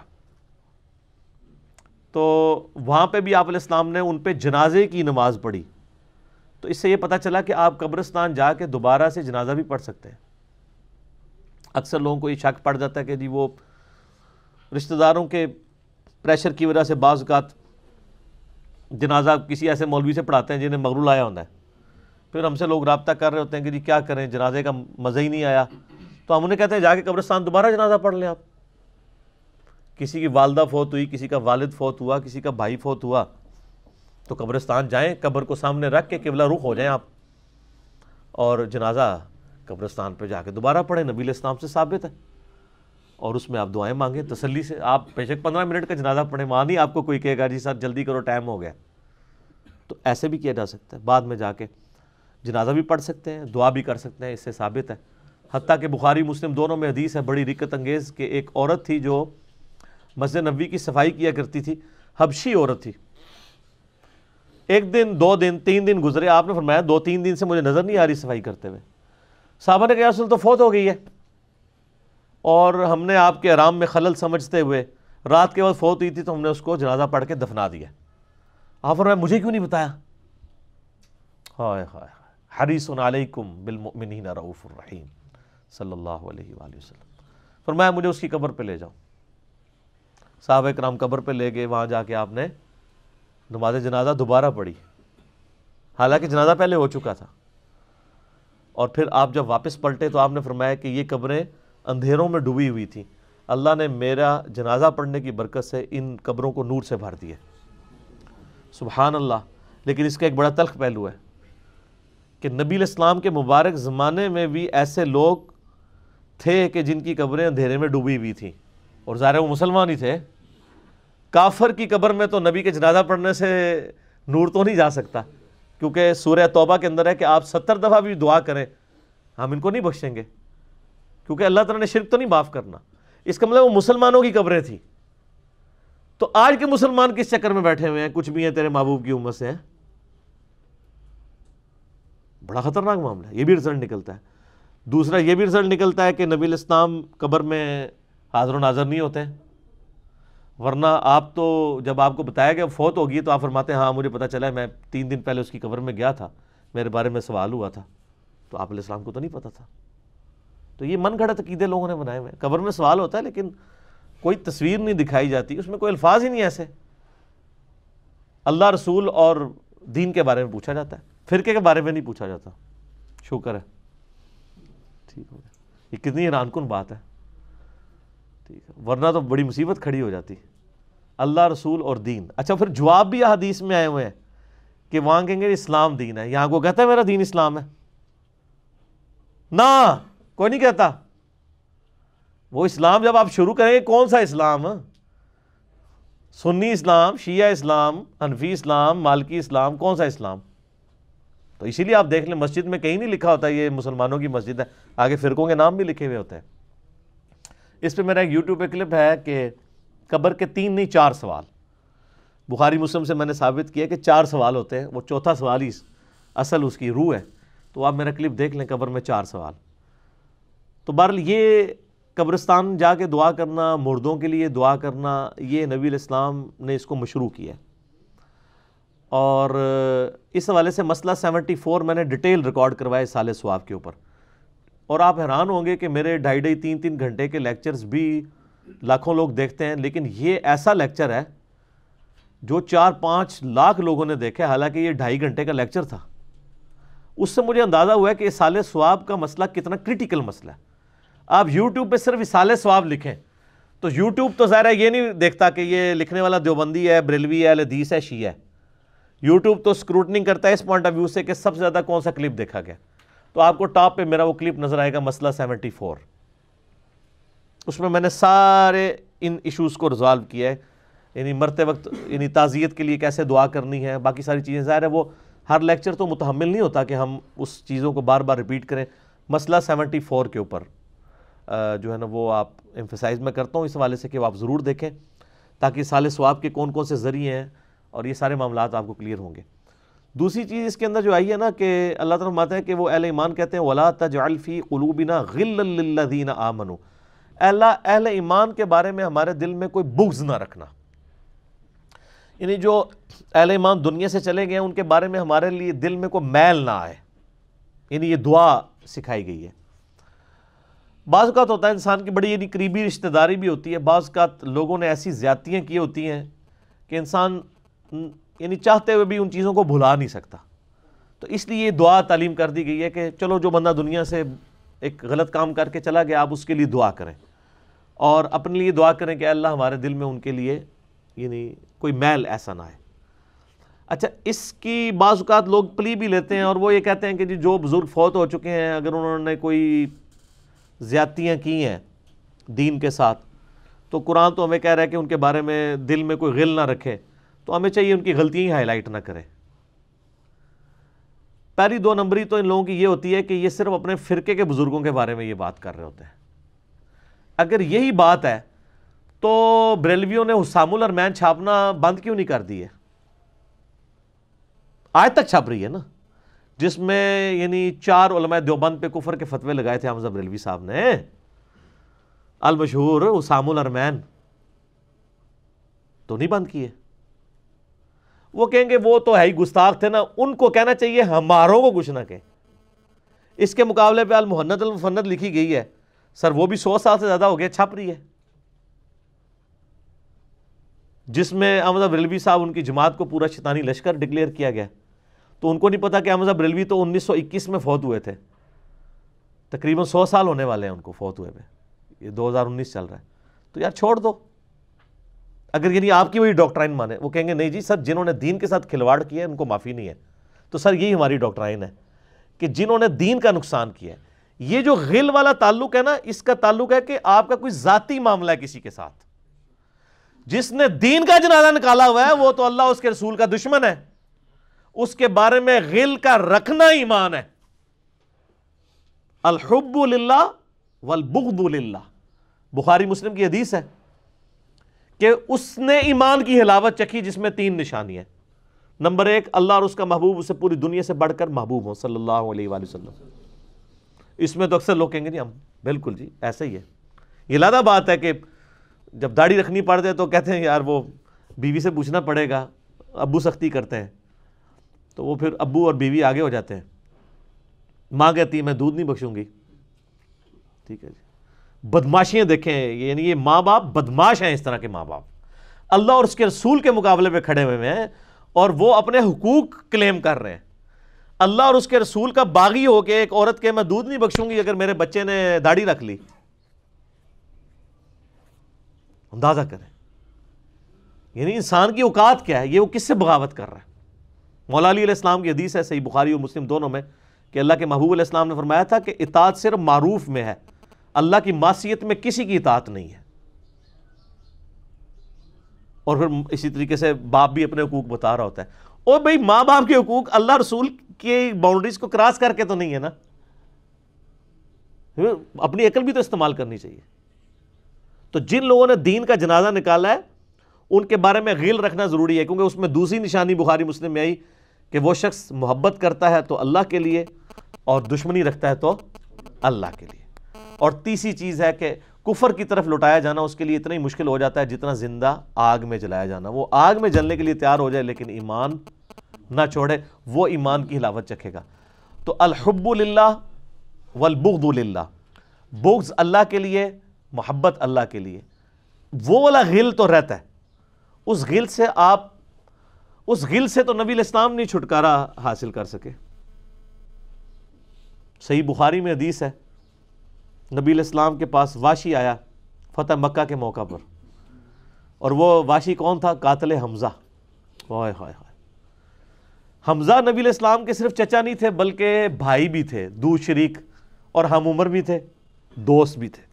تو وہاں پہ بھی آپ علیہ السلام نے ان پہ جنازے کی نماز پڑھی۔ تو اس سے یہ پتہ چلا کہ آپ قبرستان جا کے دوبارہ سے جنازہ بھی پڑھ سکتے ہیں۔ اکثر لوگوں کو یہ شک پڑ جاتا ہے کہ جی وہ رشتہ داروں کے پریشر کی وجہ سے بعض اوقات جنازہ کسی ایسے مولوی سے پڑھاتے ہیں جنہیں مغرول آیا ہوتا ہے۔ پھر ہم سے لوگ رابطہ کر رہے ہوتے ہیں کہ جی کیا کریں، جنازے کا مزہ ہی نہیں آیا۔ تو ہم انہیں کہتے ہیں جا کے قبرستان دوبارہ جنازہ پڑھ لیں آپ۔ کسی کی والدہ فوت ہوئی، کسی کا والد فوت ہوا، کسی کا بھائی فوت ہوا، تو قبرستان جائیں، قبر کو سامنے رکھ کے قبلہ رخ ہو جائیں آپ۔ اور جنازہ قبرستان پہ جا کے دوبارہ پڑھیں، نبی الاسلام سے ثابت ہے۔ اور اس میں آپ دعائیں مانگیں، تسلی سے آپ پیشک پندرہ منٹ کا جنازہ پڑھیں وہاں نہیں آپ کو کوئی کہے گا جی سر جلدی کرو، ٹائم ہو گیا۔ تو ایسے بھی کیا جا سکتا ہے؟ بعد میں جا کے جنازہ بھی پڑھ سکتے ہیں، دعا بھی کر سکتے ہیں، اس سے ثابت ہے۔ حتیٰ کہ بخاری، مسلم دونوں میں حدیث ہے، بڑی رکت انگیز کہ ایک عورت تھی جو مسجد نبی کی صفائی کیا کرتی تھی، حبشی عورت تھی۔ ایک دن، دو دن، تین دن گزرے، آپ نے فرمایا، دو تین دن سے مجھے نظر نہیں آ رہی صفائی کرتے ہوئے۔ صحابہ نے کہا رسول تو فوت ہو گئی ہے۔ اور ہم نے آپ کے آرام میں خلل سمجھتے ہوئے رات کے بعد فوت ہوئی تھی تو ہم نے اس کو جنازہ پڑھ کے دفنا دیا۔ آپ فرمایا، مجھے کیوں نہیں بتایا؟ ہائے ہائے حریص علیکم بالمؤمنین رعوف الرحیم، صلی اللہ علیہ وآلہ وسلم۔ فرمایا، مجھے اس کی قبر پہ لے جاؤ۔ صحابہ کرام قبر پہ لے گئے، وہاں جا کے آپ نے نماز جنازہ دوبارہ پڑھی۔ حالانکہ جنازہ پہلے ہو چکا تھا۔ اور پھر آپ جب واپس پلٹے تو آپ نے فرمایا کہ یہ قبریں اندھیروں میں ڈوبی ہوئی تھیں اللہ نے میرا جنازہ پڑھنے کی برکت سے ان قبروں کو نور سے بھر دیا۔ سبحان اللہ۔ لیکن اس کا ایک بڑا تلخ پہلو ہے کہ نبی الاسلام کے مبارک زمانے میں بھی ایسے لوگ تھے کہ جن کی قبریں اندھیرے میں ڈوبی ہوئی تھیں۔ اور ظاہر وہ مسلمان ہی تھے۔ کافر کی قبر میں تو نبی کے جنازہ پڑھنے سے نور تو نہیں جا سکتا، کیونکہ سورہ توبہ کے اندر ہے کہ آپ ستر دفعہ بھی دعا کریں، ہم ان کو نہیں بخشیں گے۔ کیونکہ اللہ تعالیٰ نے شرک تو نہیں معاف کرنا۔ اس کا مطلب وہ مسلمانوں کی قبریں تھیں۔ تو آج کے مسلمان کس چکر میں بیٹھے ہوئے ہیں؟ کچھ بھی ہیں، تیرے محبوب کی امت سے ہیں۔ بڑا خطرناک معاملہ ہے، یہ بھی رزلٹ نکلتا ہے۔ دوسرا، یہ بھی رزلٹ نکلتا ہے کہ نبی الاسلام قبر میں حاضر و ناظر نہیں ہوتے۔ ورنہ آپ تو، جب آپ کو بتایا کہ فوت ہوگی تو آپ فرماتے ہیں ہاں مجھے پتا چلا ہے، میں تین دن پہلے اس کی قبر میں گیا تھا۔ میرے بارے میں سوال ہوا تھا۔ تو آپ علیہ السلام کو تو نہیں پتا تھا۔ تو یہ من گھڑت عقیدے لوگوں نے بنائے ہوئے قبر میں سوال ہوتا ہے لیکن کوئی تصویر نہیں دکھائی جاتی، اس میں کوئی الفاظ ہی نہیں ایسے۔ اللہ رسول اور دین کے بارے میں پوچھا جاتا ہے۔ فرقے کے بارے میں نہیں پوچھا جاتا۔ شکر ہے۔ ٹھیک ہو گیا۔ یہ کتنی حیران کن بات ہے۔ ٹھیک ہے۔ ورنہ تو بڑی مصیبت کھڑی ہو جاتی۔ اللہ رسول اور دین۔ اچھا پھر جواب بھی حدیث میں آئے ہوئے ہیں کہ وہاں کہیں گے اسلام دین ہے۔ یہاں کو کہتا ہے میرا دین اسلام ہے۔ نہ! کوئی نہیں کہتا۔ وہ اسلام جب آپ شروع کریں گے، کون سا اسلام؟ سنی اسلام، شیعہ اسلام، حنفی اسلام، مالکی اسلام، کون سا اسلام؟ تو اسی لیے آپ دیکھ لیں، مسجد میں کہیں نہیں لکھا ہوتا، یہ مسلمانوں کی مسجد ہے۔ آگے فرقوں کے نام بھی لکھے ہوئے ہوتے ہیں۔ اس پہ میرا ایک یوٹیوب پہ کلپ ہے کہ قبر کے تین نہیں، چار سوال۔ بخاری مسلم سے میں نے ثابت کیا کہ چار سوال ہوتے ہیں، وہ چوتھا سوال ہی اصل اس کی روح ہے۔ تو آپ میرا کلپ دیکھ لیں، قبر میں چار سوال۔ تو بہرحال یہ قبرستان جا کے دعا کرنا، مردوں کے لیے دعا کرنا، یہ نبی الاسلام نے اس کو مشروع کیا ہے۔ اور اس حوالے سے مسئلہ سیونٹی فور میں نے ڈیٹیل ریکارڈ کروائے سال سواب کے اوپر۔ اور آپ حیران ہوں گے کہ میرے ڈھائی ڈھائی تین تین گھنٹے کے لیکچرز بھی لاکھوں لوگ دیکھتے ہیں، لیکن یہ ایسا لیکچر ہے جو چار پانچ لاکھ لوگوں نے دیکھے حالانکہ یہ ڈھائی گھنٹے کا لیکچر تھا۔ اس سے مجھے اندازہ ہوا ہے کہ سال سواب کا مسئلہ کتنا کرٹیکل مسئلہ ہے۔ آپ یوٹیوب پہ صرف سال سواب لکھیں۔ تو یوٹیوب تو ظاہر ہے یہ نہیں دیکھتا کہ یہ لکھنے والا دیوبندی ہے، بریلوی ہے لدیس ہے، شیعہ ہے۔ یوٹیوب تو اسکروٹنگ کرتا ہے اس پوائنٹ آف ویو سے کہ سب سے زیادہ کون سا کلپ دیکھا گیا۔ تو آپ کو ٹاپ پہ میرا وہ کلپ نظر آئے گا، مسئلہ سیونٹی فور اس میں میں نے سارے ان ایشوز کو ریزالو کیا ہے۔ یعنی مرتے وقت یعنی تعزیت کے لیے کیسے دعا کرنی ہے، باقی ساری چیزیں۔ ظاہر ہے وہ ہر لیکچر تو متحمل نہیں ہوتا کہ ہم اس چیزوں کو بار بار ریپیٹ کریں۔ مسئلہ سیونٹی فور کے اوپر۔ جو ہے نا، وہ آپ ایمفیسائز میں کرتا ہوں اس حوالے سے کہ وہ آپ ضرور دیکھیں تاکہ سال سواب کے کون کون سے ذریعے ہیں اور یہ سارے معاملات آپ کو کلیئر ہوں گے۔ دوسری چیز اس کے اندر جو آئی ہے نا کہ اللہ تعالیٰ ماتا ہے کہ وہ اہل ایمان کہتے ہیں، ولا تجعل فی قلوبنا غل للذین آمنوا اللہ، اہل ایمان کے بارے میں ہمارے دل میں کوئی بغض نہ رکھنا۔ یعنی جو اہل ایمان دنیا سے چلے گئے ہیں، ان کے بارے میں ہمارے لیے دل میں کوئی میل نہ آئے۔ یعنی یہ دعا سکھائی گئی ہے۔ بعض اوقات ہوتا ہے انسان کی بڑی یعنی قریبی رشتہ داری بھی ہوتی ہے، بعض اوقات لوگوں نے ایسی زیادتیاں کی ہوتی ہیں کہ انسان یعنی چاہتے ہوئے بھی ان چیزوں کو بھلا نہیں سکتا۔ تو اس لیے یہ دعا تعلیم کر دی گئی ہے کہ چلو جو بندہ دنیا سے ایک غلط کام کر کے چلا گیا، آپ اس کے لیے دعا کریں۔ اور اپنے لیے دعا کریں کہ اللہ ہمارے دل میں ان کے لیے یعنی کوئی میل ایسا نہ ہے اچھا اس کی بعض اوقات لوگ پلی بھی لیتے ہیں اور وہ یہ کہتے ہیں کہ جی جو بزرگ فوت ہو چکے ہیں، اگر انہوں نے کوئی زیادتیاں کی ہیں دین کے ساتھ، تو قرآن تو ہمیں کہہ رہا ہے کہ ان کے بارے میں دل میں کوئی غل نہ رکھے، تو ہمیں چاہیے ان کی غلطیاں ہی ہائی لائٹ نہ کرے پہلی دو نمبری تو ان لوگوں کی یہ ہوتی ہے کہ یہ صرف اپنے فرقے کے بزرگوں کے بارے میں یہ بات کر رہے ہوتے ہیں۔ اگر یہی بات ہے، تو بریلویوں نے حسام الرمین چھاپنا بند کیوں نہیں کر دی ہے آج تک چھاپ رہی ہے نا؟ جس میں یعنی چار علماء دیوبند پہ کفر کے فتوے لگائے تھے حمزہ بریلوی صاحب نے۔ المشہور حسام الرمین تو نہیں بند کیے۔ وہ کہیں گے، وہ تو ہے ہی گستاخ تھے نا، ان کو کہنا چاہیے، ہماروں کو کچھ نہ کہیں۔ اس کے مقابلے پہ المحنت المفنت لکھی گئی ہے۔ سر، وہ بھی سو سال سے زیادہ ہو گیا چھپ رہی ہے۔ جس میں احمد بریلوی صاحب ان کی جماعت کو پورا شیطانی لشکر ڈکلیئر کیا گیا۔ تو ان کو نہیں پتا کہ احمد بریلوی تو انیس سو اکیس میں فوت ہوئے تھے۔ تقریباً سو سال ہونے والے ہیں ان کو فوت ہوئے پہ یہ دو ہزار انیس چل رہا ہے۔ تو یار چھوڑ دو۔ اگر یعنی آپ کی وہی ڈاکٹرائن مانے، وہ کہیں گے نہیں جی سر جنہوں نے دین کے ساتھ کھلواڑ کیا ہے، ان کو معافی نہیں ہے۔ تو سر یہی ہماری ڈاکٹرائن ہے کہ جنہوں نے دین کا نقصان کیا ہے۔ یہ جو غل والا تعلق ہے نا، اس کا تعلق ہے کہ آپ کا کوئی ذاتی معاملہ ہے کسی کے ساتھ۔ جس نے دین کا جنازہ نکالا ہوا ہے، وہ تو اللہ اس کے رسول کا دشمن ہے۔ اس کے بارے میں غل کا رکھنا ایمان ہے۔ الحب للہ والبغض للہ۔ بخاری مسلم کی حدیث ہے کہ اس نے ایمان کی حلاوت چکھی جس میں تین نشانی ہے نمبر ایک، اللہ اور اس کا محبوب اسے پوری دنیا سے بڑھ کر محبوب ہوں، صلی اللہ علیہ وآلہ وسلم۔ اس میں تو اکثر لوگ کہیں گے جی ہم، بالکل جی ایسا ہی ہے۔ یہ لادہ بات ہے کہ جب داڑھی رکھنی پڑ جائے تو کہتے ہیں، یار وہ بیوی سے پوچھنا پڑے گا، ابو سختی کرتے ہیں۔ تو وہ پھر ابو اور بیوی آگے ہو جاتے ہیں۔ ماں کہتی ہے، میں دودھ نہیں بخشوں گی۔ ٹھیک ہے جی۔ بدماشیاں دیکھیں یعنی یہ ماں باپ بدماش ہیں اس طرح کے ماں باپ۔ اللہ اور اس کے رسول کے مقابلے پہ کھڑے ہوئے ہیں اور وہ اپنے حقوق کلیم کر رہے ہیں۔ اللہ اور اس کے رسول کا باغی ہو کے ایک عورت کے میں دودھ نہیں بخشوں گی اگر میرے بچے نے داڑھی رکھ لی۔ اندازہ کریں۔ یعنی انسان کی اوقات کیا ہے؟ یہ وہ کس سے بغاوت کر رہا ہے؟ مولا علی علیہ السلام کی حدیث ہے، صحیح بخاری اور مسلم دونوں میں، کہ اللہ کے محبوب علیہ السلام نے فرمایا تھا کہ اطاعت صرف معروف میں ہے، اللہ کی معصیت میں کسی کی اطاعت نہیں ہے۔ اور پھر اسی طریقے سے باپ بھی اپنے حقوق بتا رہا ہوتا ہے۔ اور بھائی، ماں باپ کے حقوق اللہ رسول کی باؤنڈریز کو کراس کر کے تو نہیں ہے نا۔ اپنی عقل بھی تو استعمال کرنی چاہیے۔ تو جن لوگوں نے دین کا جنازہ نکالا ہے، ان کے بارے میں غیل رکھنا ضروری ہے، کیونکہ اس میں دوسری نشانی بخاری مسلم میں آئی۔ کہ وہ شخص محبت کرتا ہے تو اللہ کے لیے اور دشمنی رکھتا ہے تو اللہ کے لیے۔ اور تیسری چیز ہے کہ کفر کی طرف لٹایا جانا اس کے لیے اتنا ہی مشکل ہو جاتا ہے جتنا زندہ آگ میں جلایا جانا۔ وہ آگ میں جلنے کے لیے تیار ہو جائے لیکن ایمان نہ چھوڑے، وہ ایمان کی ہلاوت چکھے گا۔ تو الحب للہ والبغض للہ، بغض اللہ کے لیے، محبت اللہ کے لیے۔ وہ والا غل تو رہتا ہے۔ اس غل سے آپ اس غل سے تو نبی الاسلام نہیں چھٹکارا حاصل کر سکے۔ صحیح بخاری میں حدیث ہے، نبی الاسلام کے پاس واشی آیا، فتح مکہ کے موقع پر۔ اور وہ واشی کون تھا؟ قاتل حمزہ۔ ہائے ہائے ہائے۔ حمزہ نبی الاسلام کے صرف چچا نہیں تھے، بلکہ بھائی بھی تھے، دو شریک اور ہم عمر بھی تھے، دوست بھی تھے۔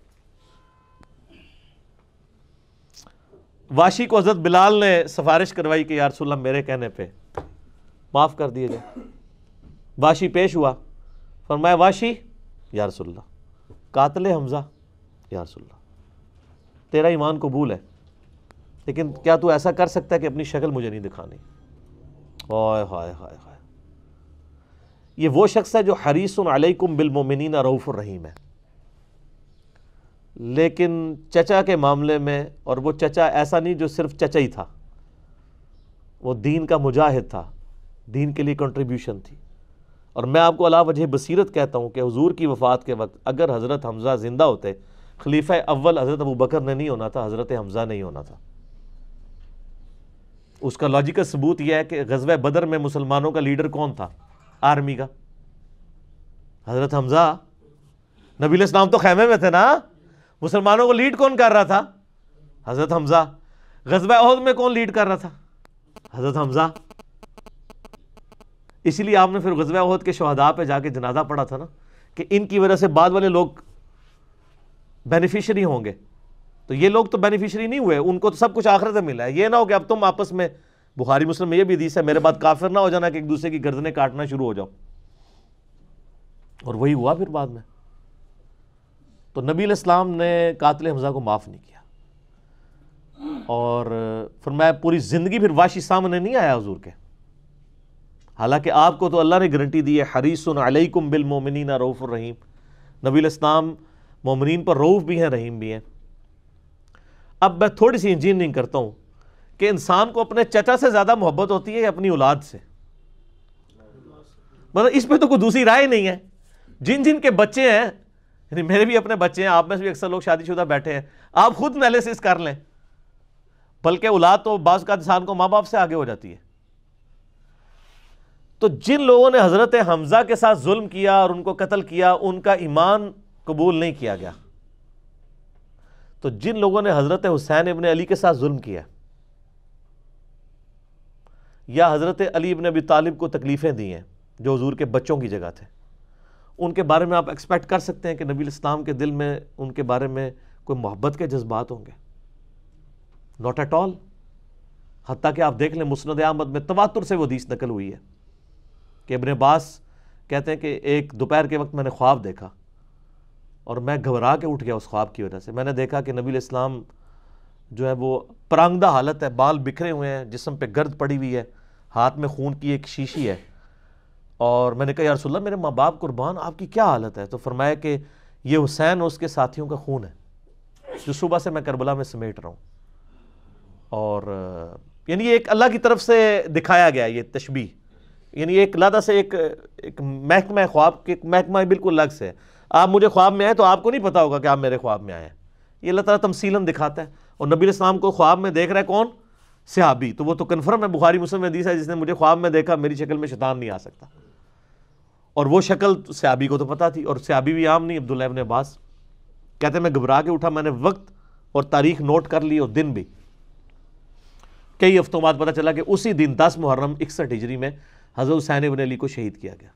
واشی کو حضرت بلال نے سفارش کروائی کہ یا رسول اللہ میرے کہنے پہ، معاف کر دیے جائے واشی پیش ہوا۔ فرمایا، واشی، یا رسول اللہ۔ قاتل حمزہ، یا رسول اللہ۔ تیرا ایمان قبول ہے، لیکن کیا تو ایسا کر سکتا ہے کہ اپنی شکل مجھے نہیں دکھانی؟ ہائے ہائے ہائے ہائے یہ وہ شخص ہے جو حریص علیکم بالمومنین روف الرحیم ہے۔ لیکن چچا کے معاملے میں اور وہ چچا ایسا نہیں جو صرف چچا ہی تھا، وہ دین کا مجاہد تھا، دین کے لیے کنٹریبیوشن تھی۔ اور میں آپ کو علا وجہ بصیرت کہتا ہوں کہ حضور کی وفات کے وقت اگر حضرت حمزہ زندہ ہوتے، خلیفہ اول حضرت ابو بکر نے نہیں ہونا تھا، حضرت حمزہ نہیں ہونا تھا۔ اس کا لاجیکل ثبوت یہ ہے کہ غزوہ بدر میں مسلمانوں کا لیڈر کون تھا؟ آرمی کا۔ حضرت حمزہ، نبی الاسلام تو خیمے میں تھے نا؟ مسلمانوں کو لیڈ کون کر رہا تھا؟ حضرت حمزہ۔ غزوہ عہد میں کون لیڈ کر رہا تھا؟ حضرت حمزہ۔ اسی لیے آپ نے پھر غزوہ عہد کے شہداء پہ جا کے جنازہ پڑھا تھا نا کہ ان کی وجہ سے بعد والے لوگ بینیفیشری ہوں گے۔ تو یہ لوگ تو بینیفیشری نہیں ہوئے، ان کو تو سب کچھ آخرت میں ملا ہے۔ یہ نہ ہو کہ اب تم آپس میں، بخاری مسلم میں یہ بھی حدیث ہے، میرے بعد کافر نہ ہو جانا کہ ایک دوسرے کی گردنیں کاٹنا شروع ہو جاؤ۔ اور وہی ہوا پھر بعد میں۔ تو نبی الاسلام نے قاتل حمزہ کو معاف نہیں کیا۔ اور فرمایا پوری زندگی پھر واشی سامنے نہیں آیا حضور کے۔ حالانکہ آپ کو تو اللہ نے گارنٹی دی ہے، حریص علیکم بالمومنین روف الرحیم۔ نبی الاسلام مومنین پر روف بھی ہیں، رحیم بھی ہیں۔ اب میں تھوڑی سی انجینئرنگ کرتا ہوں کہ انسان کو اپنے چچا سے زیادہ محبت ہوتی ہے یا اپنی اولاد سے؟ مطلب اس پہ تو کوئی دوسری رائے نہیں ہے۔ جن جن کے بچے ہیں یعنی میرے بھی اپنے بچے ہیں، آپ میں سے بھی اکثر لوگ شادی شدہ بیٹھے ہیں۔ آپ خود میلیسس کر لیں۔ بلکہ اولاد تو بعض کا انسان کو ماں باپ سے آگے ہو جاتی ہے۔ تو جن لوگوں نے حضرت حمزہ کے ساتھ ظلم کیا اور ان کو قتل کیا، ان کا ایمان قبول نہیں کیا گیا۔ تو جن لوگوں نے حضرت حسین ابن علی کے ساتھ ظلم کیا، یا حضرت علی ابن ابی طالب کو تکلیفیں دی ہیں، جو حضور کے بچوں کی جگہ تھے۔ ان کے بارے میں آپ ایکسپیکٹ کر سکتے ہیں کہ نبی الاسلام کے دل میں ان کے بارے میں کوئی محبت کے جذبات ہوں گے. ناٹ ایٹ آل حتیٰ کہ آپ دیکھ لیں مسند احمد میں تواتر سے وہ حدیث نقل ہوئی ہے کہ ابن عباس کہتے ہیں کہ ایک دوپہر کے وقت میں نے خواب دیکھا اور میں گھبرا کے اٹھ گیا اس خواب کی وجہ سے. میں نے دیکھا کہ نبی الاسلام جو ہے وہ پرانگدہ حالت ہے، بال بکھرے ہوئے ہیں، جسم پہ گرد پڑی ہوئی ہے، ہاتھ میں خون کی ایک شیشی ہے اور میں نے کہا، یا رسول اللہ، میرے ماں باپ قربان، آپ کی کیا حالت ہے؟ تو فرمایا کہ یہ حسین اور اس کے ساتھیوں کا خون ہے۔ جو صبح سے میں کربلا میں سمیٹ رہا ہوں۔ اور یعنی یہ ایک اللہ کی طرف سے دکھایا گیا یہ تشبیح یعنی ایک لادہ سے ایک ایک محکمہ خواب کے، محکمہ بالکل الگ سے ہے۔ آپ مجھے خواب میں آئے تو آپ کو نہیں پتا ہوگا کہ آپ میرے خواب میں آئے ہیں۔ یہ اللہ تعالیٰ تمثیلاً دکھاتا ہے۔ اور نبی الاسلام کو خواب میں دیکھ رہا ہے کون؟ صحابی۔ تو وہ تو کنفرم ہے، بخاری، مسلم، حدیث ہے، جس نے مجھے خواب میں دیکھا، میری شکل میں شیطان نہیں آ سکتا۔ اور وہ شکل صحابی کو تو پتا تھی اور صحابی بھی عام نہیں، عبداللہ ابن عباس۔ کہتے ہیں، میں گھبرا کے اٹھا، میں نے وقت اور تاریخ نوٹ کر لی اور دن بھی۔ کئی ہفتوں بعد پتا چلا کہ اسی دن دس محرم اکسٹھ ہجری میں حضرت حسین ابن علی کو شہید کیا گیا۔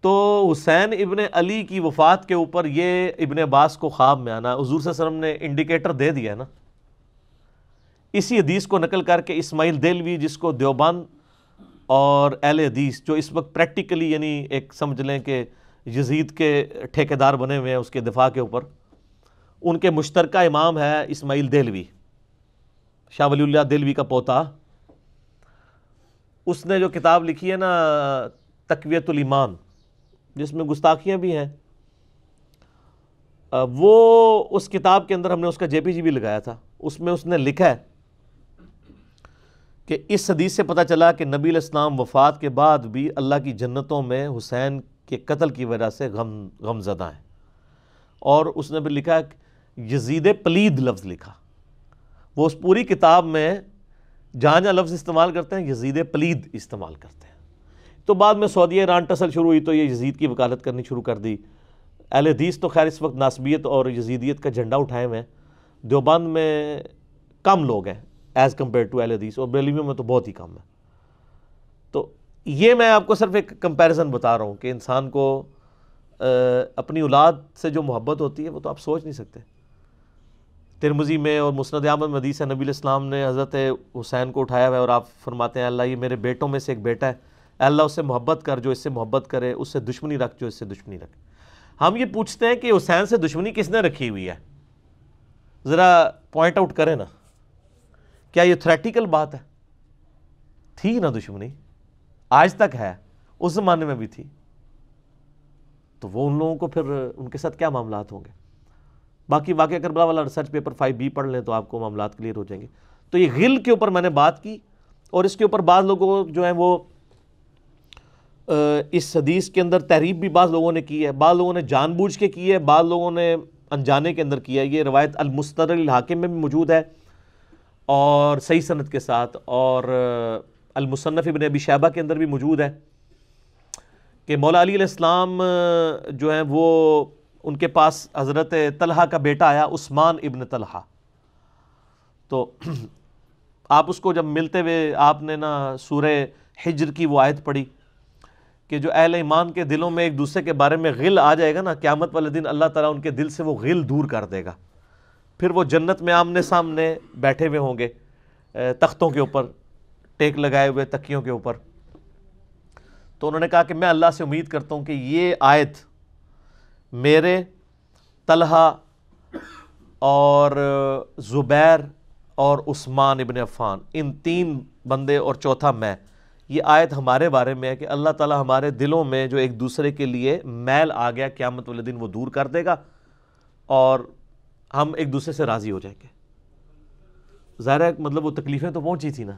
تو حسین ابن علی کی وفات کے اوپر یہ ابن عباس کو خواب میں آنا، حضور صلی اللہ علیہ وسلم نے انڈیکیٹر دے دیا نا۔ اسی حدیث کو نقل کر کے اسماعیل دلوی جس کو دیوبند اور اہل حدیث جو اس وقت پریکٹیکلی یعنی ایک سمجھ لیں کہ یزید کے ٹھیکیدار بنے ہوئے ہیں اس کے دفاع کے اوپر، ان کے مشترکہ امام ہے اسماعیل دلوی شاہ ولی اللہ دلوی کا پوتا۔ اس نے جو کتاب لکھی ہے نا تقویت الایمان، جس میں گستاخیاں بھی ہیں، وہ اس کتاب کے اندر ہم نے اس کا جے پی جی بھی لگایا تھا۔ اس میں اس نے لکھا ہے کہ اس حدیث سے پتہ چلا کہ نبی الاسلام وفات کے بعد بھی اللہ کی جنتوں میں حسین کے قتل کی وجہ سے غم غم زدہ ہیں۔ اور اس نے بھی لکھا یزید پلید لفظ لکھا۔ وہ اس پوری کتاب میں جہاں جہاں لفظ استعمال کرتے ہیں، یزید پلید استعمال کرتے ہیں۔ تو بعد میں سعودیہ ایران ٹسل شروع ہوئی تو یہ یزید کی وکالت کرنی شروع کر دی۔ اہل حدیث تو خیر اس وقت ناسبیت اور یزیدیت کا جھنڈا اٹھائے ہوئے ہیں۔ دیوبند میں کم لوگ ہیں۔ ایز کمپیئر ٹو اہل حدیث اور بریلیوں میں تو بہت ہی کم ہے۔ تو یہ میں آپ کو صرف ایک کمپیریزن بتا رہا ہوں کہ انسان کو اپنی اولاد سے جو محبت ہوتی ہے، وہ تو آپ سوچ نہیں سکتے۔ ترمزی میں اور مسند احمد مدیث نبی الاسلام نے حضرت حسین کو اٹھایا ہوا ہے اور آپ فرماتے ہیں، اللہ یہ میرے بیٹوں میں سے ایک بیٹا ہے۔ اللہ، اس سے محبت کر جو اس سے محبت کرے، اس سے دشمنی رکھ جو اس سے دشمنی رکھ ہم یہ پوچھتے ہیں کہ حسین سے دشمنی کس نے رکھی ہوئی ہے؟ ذرا پوائنٹ آؤٹ کریں نا۔ کیا یہ تھریٹیکل بات ہے؟ تھی نا دشمنی۔ آج تک ہے، اس زمانے میں بھی تھی۔ تو وہ ان لوگوں کو پھر ان کے ساتھ کیا معاملات ہوں گے؟ باقی واقعہ کربلا والا ریسرچ پیپر فائیو بی پڑھ لیں تو آپ کو معاملات کلیئر ہو جائیں گے۔ تو یہ غل کے اوپر میں نے بات کی اور اس کے اوپر بعض لوگوں جو ہیں وہ اس حدیث کے اندر تحریب بھی بعض لوگوں نے کی ہے۔ بعض لوگوں نے جان بوجھ کے کی ہے، بعض لوگوں نے انجانے کے اندر کیا ہے۔ یہ روایت المستر الحاکم میں بھی موجود ہے۔ اور صحیح صنعت کے ساتھ اور المصنف ابن ابی شہبہ کے اندر بھی موجود ہے کہ مولا علی علیہ السلام جو ہیں وہ، ان کے پاس حضرت طلحہ کا بیٹا آیا، عثمان ابن طلحہ۔ تو آپ اس کو جب ملتے ہوئے آپ نے نا سورہ حجر کی وہ آیت پڑھی کہ جو اہل ایمان کے دلوں میں ایک دوسرے کے بارے میں غل آ جائے گا نا، قیامت والے دن اللہ تعالیٰ ان کے دل سے وہ غل دور کر دے گا۔ پھر وہ جنت میں آمنے سامنے بیٹھے ہوئے ہوں گے تختوں کے اوپر، ٹیک لگائے ہوئے تکیوں کے اوپر۔ تو انہوں نے کہا کہ میں اللہ سے امید کرتا ہوں کہ یہ آیت میرے طلحہ اور زبیر اور عثمان ابن عفان، ان تین بندے اور چوتھا میں، یہ آیت ہمارے بارے میں ہے کہ اللہ تعالیٰ ہمارے دلوں میں جو ایک دوسرے کے لیے میل آ گیا، قیامت والے دن وہ دور کر دے گا۔ اور ہم ایک دوسرے سے راضی ہو جائیں گے۔ ظاہر ہے مطلب وہ تکلیفیں تو پہنچی تھی نا۔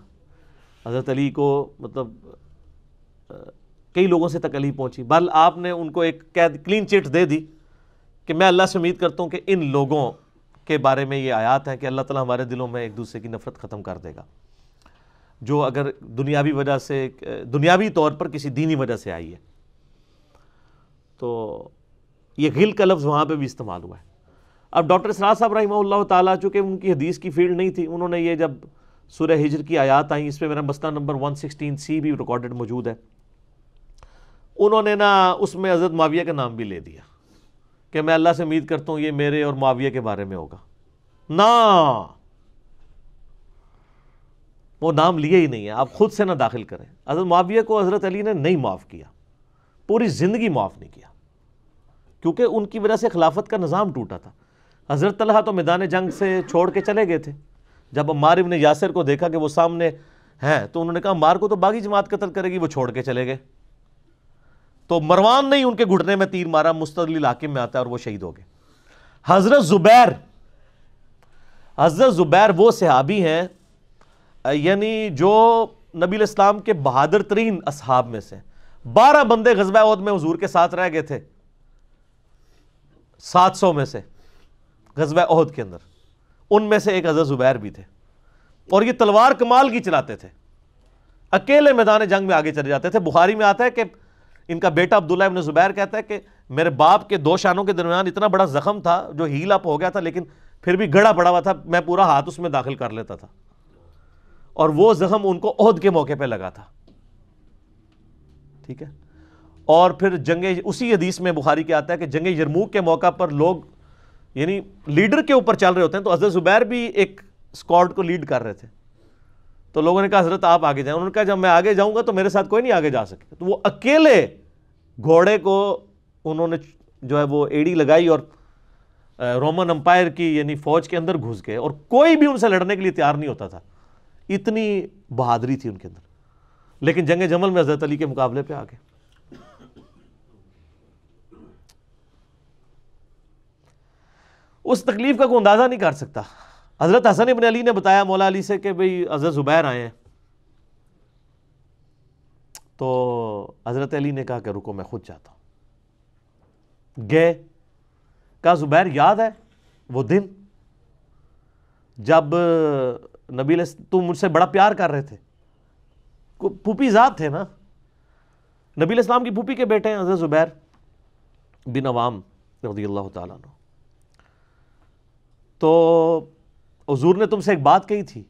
حضرت علی کو مطلب کئی لوگوں سے تکلیف پہنچی۔ بل آپ نے ان کو ایک قید کلین چٹ دے دی کہ میں اللہ سے امید کرتا ہوں کہ ان لوگوں کے بارے میں یہ آیات ہیں کہ اللہ تعالیٰ ہمارے دلوں میں ایک دوسرے کی نفرت ختم کر دے گا۔ جو اگر دنیاوی وجہ سے، دنیاوی طور پر کسی دینی وجہ سے آئی ہے۔ تو یہ غل کا لفظ وہاں پہ بھی استعمال ہوا ہے۔ اب ڈاکٹر اسرار صاحب رحمہ اللہ تعالیٰ، چونکہ ان کی حدیث کی فیلڈ نہیں تھی، انہوں نے یہ جب سورہ ہجر کی آیات آئیں، اس پہ میرا مسئلہ نمبر 116 سی بھی ریکارڈڈ موجود ہے۔ انہوں نے نا اس میں حضرت معاویہ کا نام بھی لے دیا کہ میں اللہ سے امید کرتا ہوں یہ میرے اور معاویہ کے بارے میں ہوگا۔ نا! وہ نام لیے ہی نہیں ہے، آپ خود سے نہ داخل کریں۔ حضرت معاویہ کو حضرت علی نے نہیں معاف کیا، پوری زندگی معاف نہیں کیا، کیونکہ ان کی وجہ سے خلافت کا نظام ٹوٹا تھا۔ حضرت طلحہ تو میدان جنگ سے چھوڑ کے چلے گئے تھے۔ جب عمار ابن یاسر کو دیکھا کہ وہ سامنے ہیں، تو انہوں نے کہا عمار کو تو باغی جماعت قتل کرے گی، وہ چھوڑ کے چلے گئے۔ تو مروان نہیں، ان کے گھٹنے میں تیر مارا مستقل علاقے میں آتا ہے اور وہ شہید ہو گئے۔ حضرت زبیر حضرت زبیر وہ صحابی ہیں یعنی جو نبی الاسلام کے بہادر ترین اصحاب میں سے۔ بارہ بندے غزبہ عہد میں حضور کے ساتھ رہ گئے تھے، سات سو میں سے۔ غزبہ عہد کے اندر۔ ان میں سے ایک حضرت زبیر بھی تھے۔ اور یہ تلوار کمال کی چلاتے تھے۔ اکیلے میدان جنگ میں آگے چلے جاتے تھے۔ بخاری میں آتا ہے کہ ان کا بیٹا عبداللہ ابن زبیر کہتا ہے کہ میرے باپ کے دو شانوں کے درمیان اتنا بڑا زخم تھا جو ہیل اپ ہو گیا تھا، لیکن پھر بھی گڑا پڑا ہوا تھا۔ میں پورا ہاتھ اس میں داخل کر لیتا تھا۔ اور وہ زخم ان کو عہد کے موقع پہ لگا تھا۔ ٹھیک ہے؟ اور پھر جنگ اسی حدیث میں بخاری کے آتا ہے کہ جنگ یرموک کے موقع پر لوگ یعنی لیڈر کے اوپر چل رہے ہوتے ہیں، تو حضرت زبیر بھی ایک اسکواڈ کو لیڈ کر رہے تھے۔ تو لوگوں نے کہا، حضرت آپ آگے جائیں۔ انہوں نے کہا، جب میں آگے جاؤں گا تو میرے ساتھ کوئی نہیں آگے جا سکے۔ تو وہ اکیلے گھوڑے کو انہوں نے جو ہے وہ ایڑی لگائی اور رومن امپائر کی یعنی فوج کے اندر گھس گئے اور کوئی بھی ان سے لڑنے کے لیے تیار نہیں ہوتا تھا۔ اتنی بہادری تھی ان کے اندر۔ لیکن جنگ جمل میں حضرت علی کے مقابلے پہ آ گئے اس تکلیف کا کوئی اندازہ نہیں کر سکتا۔ حضرت حسن ابن علی نے بتایا مولا علی سے کہ بھئی حضرت زبیر آئے ہیں۔ تو حضرت علی نے کہا کہ رکو، میں خود چاہتا ہوں۔ گئے۔ کہا، زبیر، یاد ہے وہ دن جب نبی علیہ تم مجھ سے بڑا پیار کر رہے تھے۔ پوپی ذات تھے نا۔ نبی علیہ السلام کی پوپی کے بیٹے ہیں حضرت زبیر بن عوام رضی اللہ تعالیٰ عنہ۔ تو حضور نے تم سے ایک بات کہی تھی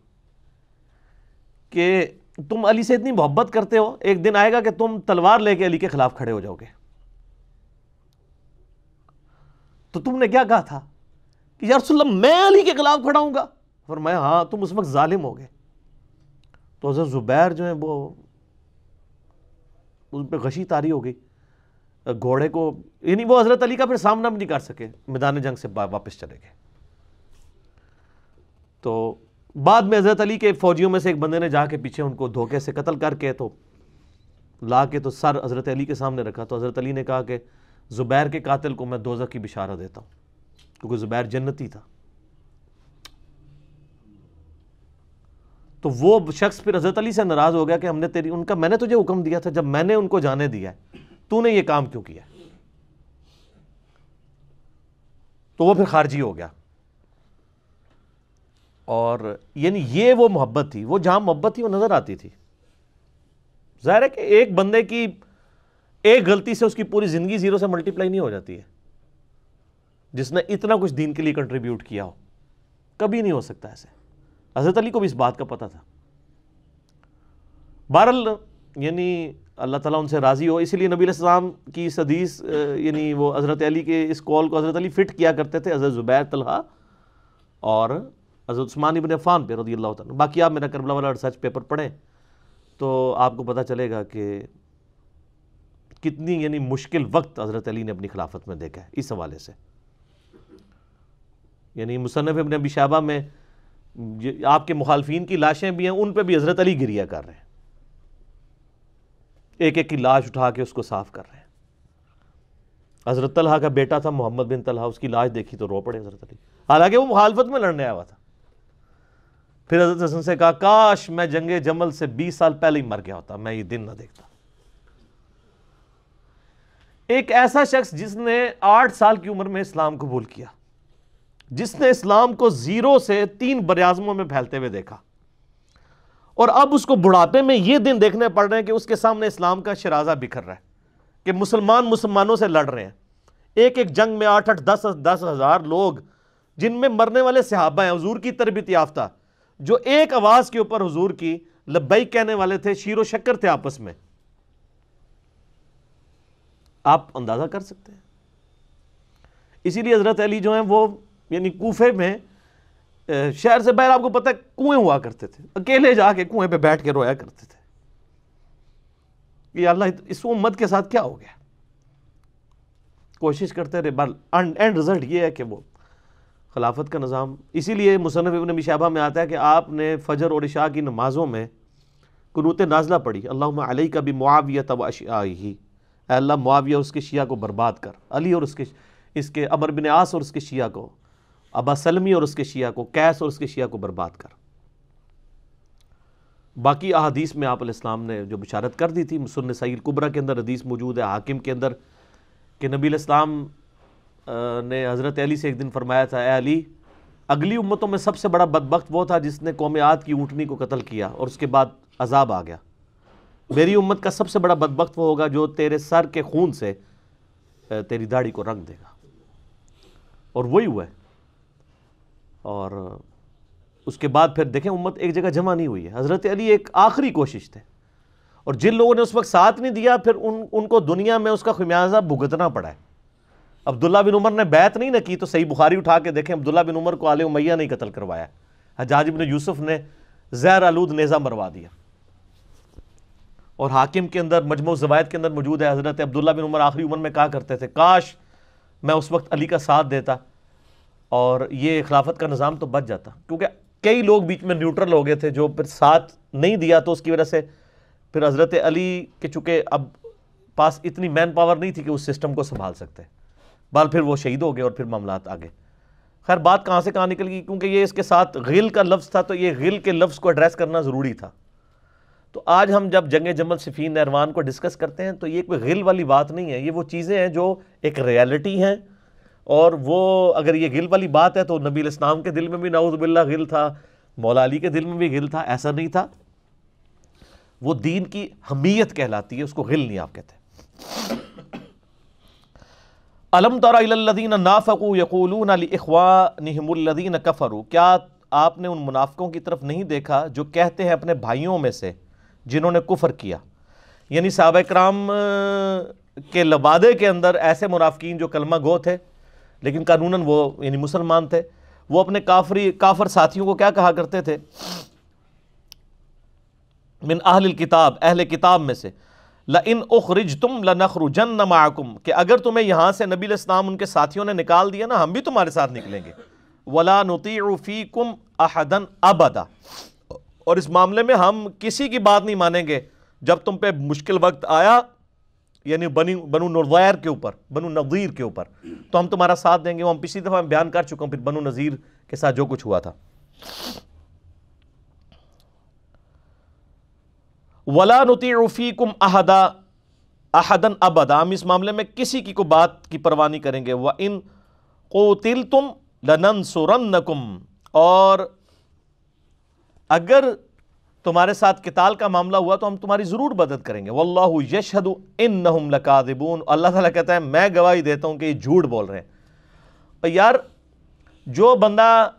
کہ تم علی سے اتنی محبت کرتے ہو، ایک دن آئے گا کہ تم تلوار لے کے علی کے خلاف کھڑے ہو جاؤ گے۔ تو تم نے کیا کہا تھا؟ کہ یا رسول اللہ، میں علی کے خلاف کھڑا ہوں گا۔ فرمایا ہاں تم اس وقت ظالم ہو گئے۔ تو حضرت زبیر جو ہیں وہ اس پہ غشی تاری ہو گئی۔ گھوڑے کو یعنی وہ حضرت علی کا پھر سامنا بھی نہیں کر سکے، میدان جنگ سے واپس چلے گئے۔ تو بعد میں حضرت علی کے فوجیوں میں سے ایک بندے نے جا کے پیچھے ان کو دھوکے سے قتل کر کے تو لا کے تو سر حضرت علی کے سامنے رکھا تو حضرت علی نے کہا کہ زبیر کے قاتل کو میں دوزہ کی بشارہ دیتا ہوں، کیونکہ زبیر جنتی تھا۔ تو وہ شخص پھر حضرت علی سے ناراض ہو گیا کہ ہم نے تیری، ان کا میں نے تجھے حکم دیا تھا، جب میں نے ان کو جانے دیا ہے، تو نے یہ کام کیوں کیا تو وہ پھر خارجی ہو گیا۔ اور یعنی یہ وہ محبت تھی، وہ جہاں محبت تھی وہ نظر آتی تھی۔ ظاہر ہے کہ ایک بندے کی ایک غلطی سے اس کی پوری زندگی زیرو سے ملٹی پلائی نہیں ہو جاتی ہے۔ جس نے اتنا کچھ دین کے لیے کنٹریبیوٹ کیا ہو، کبھی نہیں ہو سکتا ایسے۔ حضرت علی کو بھی اس بات کا پتہ تھا۔ بہرحال یعنی اللہ تعالیٰ ان سے راضی ہو، اسی لیے نبی علیہ السلام کی حدیث یعنی وہ حضرت علی کے اس کال کو حضرت علی فٹ کیا کرتے تھے، حضرت زبیر طلحہ اور حضرت عثمان ابن عفان پہ رضی اللہ تعالیٰ باقی آپ میرا کربلا والا ریسرچ پیپر پڑھیں تو آپ کو پتہ چلے گا کہ کتنی یعنی مشکل وقت حضرت علی نے اپنی خلافت میں دیکھا ہے اس حوالے سے۔ یعنی مصنف ابن ابی شعبہ میں آپ کے مخالفین کی لاشیں بھی ہیں، ان پہ بھی حضرت علی گریا کر رہے ہیں۔ ایک ایک کی لاش اٹھا کے اس کو صاف کر رہے ہیں۔ حضرت طلحہ کا بیٹا تھا، محمد بن طلحہ، اس کی لاش دیکھی تو رو پڑے حضرت علی۔ حالانکہ وہ مخالفت میں لڑنے آیا ہوا تھا۔ پھر حضرت حسن سے کہا، کاش میں جنگ جمل سے بیس سال پہلے ہی مر گیا ہوتا، میں یہ دن نہ دیکھتا۔ ایک ایسا شخص جس نے آٹھ سال کی عمر میں اسلام قبول کیا، جس نے اسلام کو زیرو سے تین بریازموں میں پھیلتے ہوئے دیکھا۔ اور اب اس کو بڑھاپے میں یہ دن دیکھنے پڑ رہے ہیں کہ اس کے سامنے اسلام کا شرازہ بکھر رہا ہے، کہ مسلمان مسلمانوں سے لڑ رہے ہیں۔ ایک ایک جنگ میں آٹھ آٹھ دس دس ہزار لوگ، جن میں مرنے والے صحابہ ہیں، حضور کی تربیت یافتہ جو ایک آواز کے اوپر حضور کی لبئی کہنے والے تھے، شیر و شکر تھے آپس میں۔ آپ اندازہ کر سکتے ہیں۔ اسی لیے حضرت علی جو ہیں، وہ یعنی کوفے میں شہر سے باہر آپ کو پتہ ہے، کنویں ہوا کرتے تھے۔ اکیلے جا کے کنویں پہ بیٹھ کے رویا کرتے تھے۔ کہ اللہ، اس امت کے ساتھ کیا ہو گیا؟ کوشش کرتے رہے اینڈ رزلٹ یہ ہے کہ وہ خلافت کا نظام۔ اسی لیے مصنف ابن مشابہ میں آتا ہے کہ آپ نے فجر اور عشاء کی نمازوں میں قنوت نازلہ پڑھی۔ اللہ علیہ کا بھی معاویہ تب اشعی اے اللہ، معاویہ اس کے شیعہ کو برباد کر۔ علی اور اس کے اس کے، عمر بن آس اور اس کے شیعہ کو، ابا سلمی اور اس کے شیعہ کو کیس اور اس کے شیعہ کو برباد کر۔ باقی احادیث میں آپ علیہ السلام نے جو بشارت کر دی تھی مسن سعید قبرہ کے اندر، حدیث موجود ہے، حاکم کے اندر، کہ نبی علیہ السلام نے حضرت علی سے ایک دن فرمایا تھا، اے علی، اگلی امتوں میں سب سے بڑا بدبخت وہ تھا جس نے قوم عاد کی اونٹنی کو قتل کیا اور اس کے بعد عذاب آ گیا۔ میری امت کا سب سے بڑا بدبخت وہ ہوگا جو تیرے سر کے خون سے تیری داڑھی کو رنگ دے گا۔ اور وہی ہوا ہے۔ اور اس کے بعد پھر دیکھیں، امت ایک جگہ جمع نہیں ہوئی ہے۔ حضرت علی ایک آخری کوشش تھے۔ اور جن لوگوں نے اس وقت ساتھ نہیں دیا، پھر ان ان کو دنیا میں اس کا خمیازہ بھگتنا پڑا ہے۔ عبداللہ بن عمر نے بیعت نہیں نہ کی تو صحیح بخاری اٹھا کے دیکھیں، عبداللہ بن عمر کو آل امیہ نہیں قتل کروایا۔ حجاج بن یوسف نے زہر آلود نیزہ مروا دیا۔ اور حاکم کے اندر مجموع زوائد کے اندر موجود ہے، حضرت عبداللہ بن عمر آخری عمر میں کہا کرتے تھے، کاش میں اس وقت علی کا ساتھ دیتا اور یہ خلافت کا نظام تو بچ جاتا۔ کیونکہ کئی لوگ بیچ میں نیوٹرل ہو گئے تھے جو پھر ساتھ نہیں دیا تو اس کی وجہ سے پھر حضرت علی کے چونکہ اب پاس اتنی مین پاور نہیں تھی کہ اس سسٹم کو سنبھال سکتے۔ بال پھر وہ شہید ہو گئے اور پھر معاملات آگے۔ خیر، بات کہاں سے کہاں نکل گئی؟ کیونکہ یہ اس کے ساتھ غل کا لفظ تھا، تو یہ غل کے لفظ کو ایڈریس کرنا ضروری تھا۔ تو آج ہم جب جنگ جمل صفین نروان کو ڈسکس کرتے ہیں، تو یہ کوئی غل والی بات نہیں ہے، یہ وہ چیزیں ہیں جو ایک ریالٹی ہیں۔ اور وہ اگر یہ غل والی بات ہے، تو نبی الاسلام کے دل میں بھی نعوذ باللہ غل تھا، مولا علی کے دل میں بھی غل تھا، ایسا نہیں تھا۔ وہ دین کی حمیت کہلاتی ہے، اس کو غل نہیں آپ کہتے۔ علم تر الذین نافقوا یقولون لاخوانهم الذین کفروا، کیا آپ نے ان منافقوں کی طرف نہیں دیکھا جو کہتے ہیں اپنے بھائیوں میں سے جنہوں نے کفر کیا؟ یعنی صحابہ کرام کے لبادے کے اندر ایسے منافقین جو کلمہ گو تھے، لیکن قانوناً وہ یعنی مسلمان تھے، وہ اپنے کافری، کافر ساتھیوں کو کیا کہا کرتے تھے؟ من اہل الکتاب، اہل کتاب میں سے۔ لَإِنْ أُخْرِجْتُمْ لَنَخْرُجَنَّ مَعَكُمْ کہ اگر تمہیں یہاں سے نبی الاسلام ان کے ساتھیوں نے نکال دیا نا، ہم بھی تمہارے ساتھ نکلیں گے۔ وَلَا نُطِيعُ فِيكُمْ أَحَدًا أَبَدًا۔ اور اس معاملے میں ہم کسی کی بات نہیں مانیں گے۔ جب تم پہ مشکل وقت آیا یعنی بنی بنو نظیر کے اوپر، بنو نظیر کے اوپر، تو ہم تمہارا ساتھ دیں گے۔ وہ ہم پچھلی دفعہ بیان کر چکا ہوں، پھر بنو نظیر کے ساتھ جو کچھ ہوا تھا۔ ولا نتی عفی کم احدا احدن ابدا ہم اس معاملے میں کسی کی کو بات کی پرواہ نہیں کریں گے۔ وہ ان کو تل تم لنن اور اگر تمہارے ساتھ کتال کا معاملہ ہوا تو ہم تمہاری ضرور مدد کریں گے۔ واللہ یشہد انہم لکاذبون اللہ تعالیٰ کہتا ہے، میں گواہی دیتا ہوں کہ یہ جھوٹ بول رہے ہیں۔ یار، جو بندہ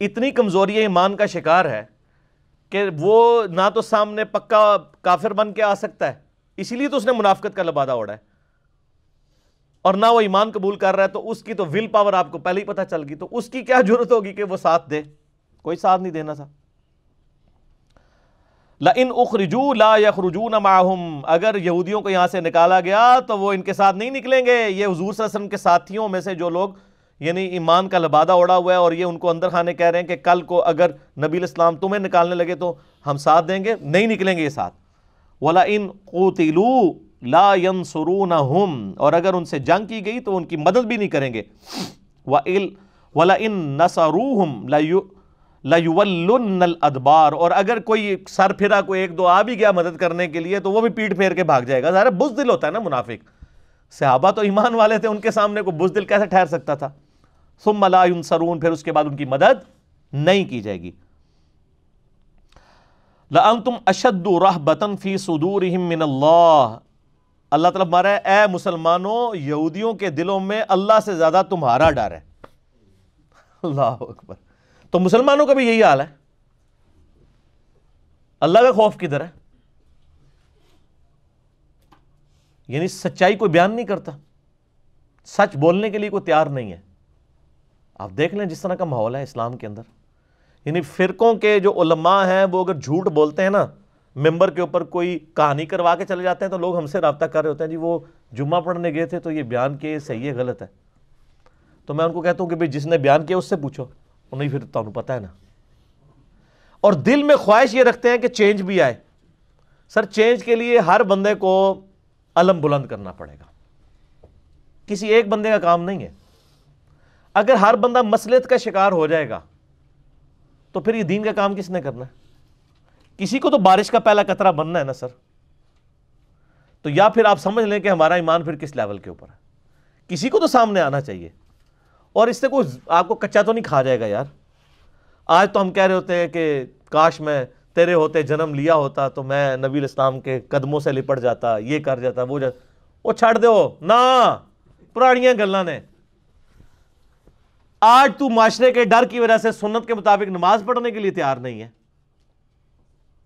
اتنی کمزوری ایمان کا شکار ہے کہ وہ نہ تو سامنے پکا کافر بن کے آ سکتا ہے۔ اسی لیے تو اس نے منافقت کا لبادہ اوڑا ہے۔ اور نہ وہ ایمان قبول کر رہا ہے تو اس کی تو ول پاور آپ کو پہلے ہی پتہ چل گئی۔ تو اس کی کیا ضرورت ہوگی کہ وہ ساتھ دے؟ کوئی ساتھ نہیں دینا تھا۔ لَإِنْ اُخْرِجُوا لَا يَخْرُجُونَ مَعَهُمْ اگر یہودیوں کو یہاں سے نکالا گیا تو وہ ان کے ساتھ نہیں نکلیں گے۔ یہ حضور صلی اللہ علیہ وسلم کے ساتھیوں میں سے جو لوگ یعنی ایمان کا لبادہ اڑا ہوا ہے اور یہ ان کو اندر خانے کہہ رہے ہیں کہ کل کو اگر نبی الاسلام تمہیں نکالنے لگے تو ہم ساتھ دیں گے، نہیں نکلیں گے یہ ساتھ۔ ولا ان قوتلوا لا ينصرونهم، اور اگر ان سے جنگ کی گئی تو ان کی مدد بھی نہیں کریں گے۔ ولا ان نصروهم لیولن الادبار اور اگر کوئی سر پھرا، کوئی ایک دو آ بھی گیا مدد کرنے کے لیے تو وہ بھی پیٹ پھیر کے بھاگ جائے گا۔ ظاہر بزدل ہوتا ہے نا منافق۔ صحابہ تو ایمان والے تھے، ان کے سامنے کو بزدل کیسے ٹھہر سکتا تھا؟ ثم لا ينصرون، پھر اس کے بعد ان کی مدد نہیں کی جائے گی۔ لَأَنْتُمْ أَشَدُّ رَحْبَةً فِي صُدُورِهِمْ مِنَ اللَّهِ اللہ تعالیٰ مارا ہے، اے مسلمانوں، یہودیوں کے دلوں میں اللہ سے زیادہ تمہارا ڈر ہے۔ اللہ اکبر۔ تو مسلمانوں کا بھی یہی حال ہے۔ اللہ کا خوف کدھر ہے؟ یعنی سچائی کوئی بیان نہیں کرتا۔ سچ بولنے کے لیے کوئی تیار نہیں ہے۔ آپ دیکھ لیں جس طرح کا ماحول ہے اسلام کے اندر۔ یعنی فرقوں کے جو علماء ہیں، وہ اگر جھوٹ بولتے ہیں نا، ممبر کے اوپر کوئی کہانی کروا کے چلے جاتے ہیں، تو لوگ ہم سے رابطہ کر رہے ہوتے ہیں جی وہ جمعہ پڑھنے گئے تھے تو یہ بیان کے صحیح ہے، غلط ہے۔ تو میں ان کو کہتا ہوں کہ جس نے بیان کیا، اس سے پوچھو نہیں پھر تو پتا ہے نا۔ اور دل میں خواہش یہ رکھتے ہیں کہ چینج بھی آئے۔ سر، چینج کے لیے ہر بندے کو علم بلند کرنا پڑے گا۔ کسی ایک بندے کا کام نہیں ہے۔ اگر ہر بندہ مسلط کا شکار ہو جائے گا، تو پھر یہ دین کا کام کس نے کرنا ہے؟ کسی کو تو بارش کا پہلا قطرہ بننا ہے نا سر۔ تو یا پھر آپ سمجھ لیں کہ ہمارا ایمان پھر کس لیول کے اوپر ہے۔ کسی کو تو سامنے آنا چاہیے۔ اور اس سے کوئی آپ کو کچا تو نہیں کھا جائے گا یار۔ آج تو ہم کہہ رہے ہوتے ہیں کہ کاش میں تیرے ہوتے جنم لیا ہوتا، تو میں نبی الاسلام کے قدموں سے لپٹ جاتا، یہ کر جاتا، وہ جاتا۔ وہ چھڑ دو۔ نہ! پرانیاں گلہ نے۔ آج تو معاشرے کے ڈر کی وجہ سے سنت کے مطابق نماز پڑھنے کے لیے تیار نہیں ہے۔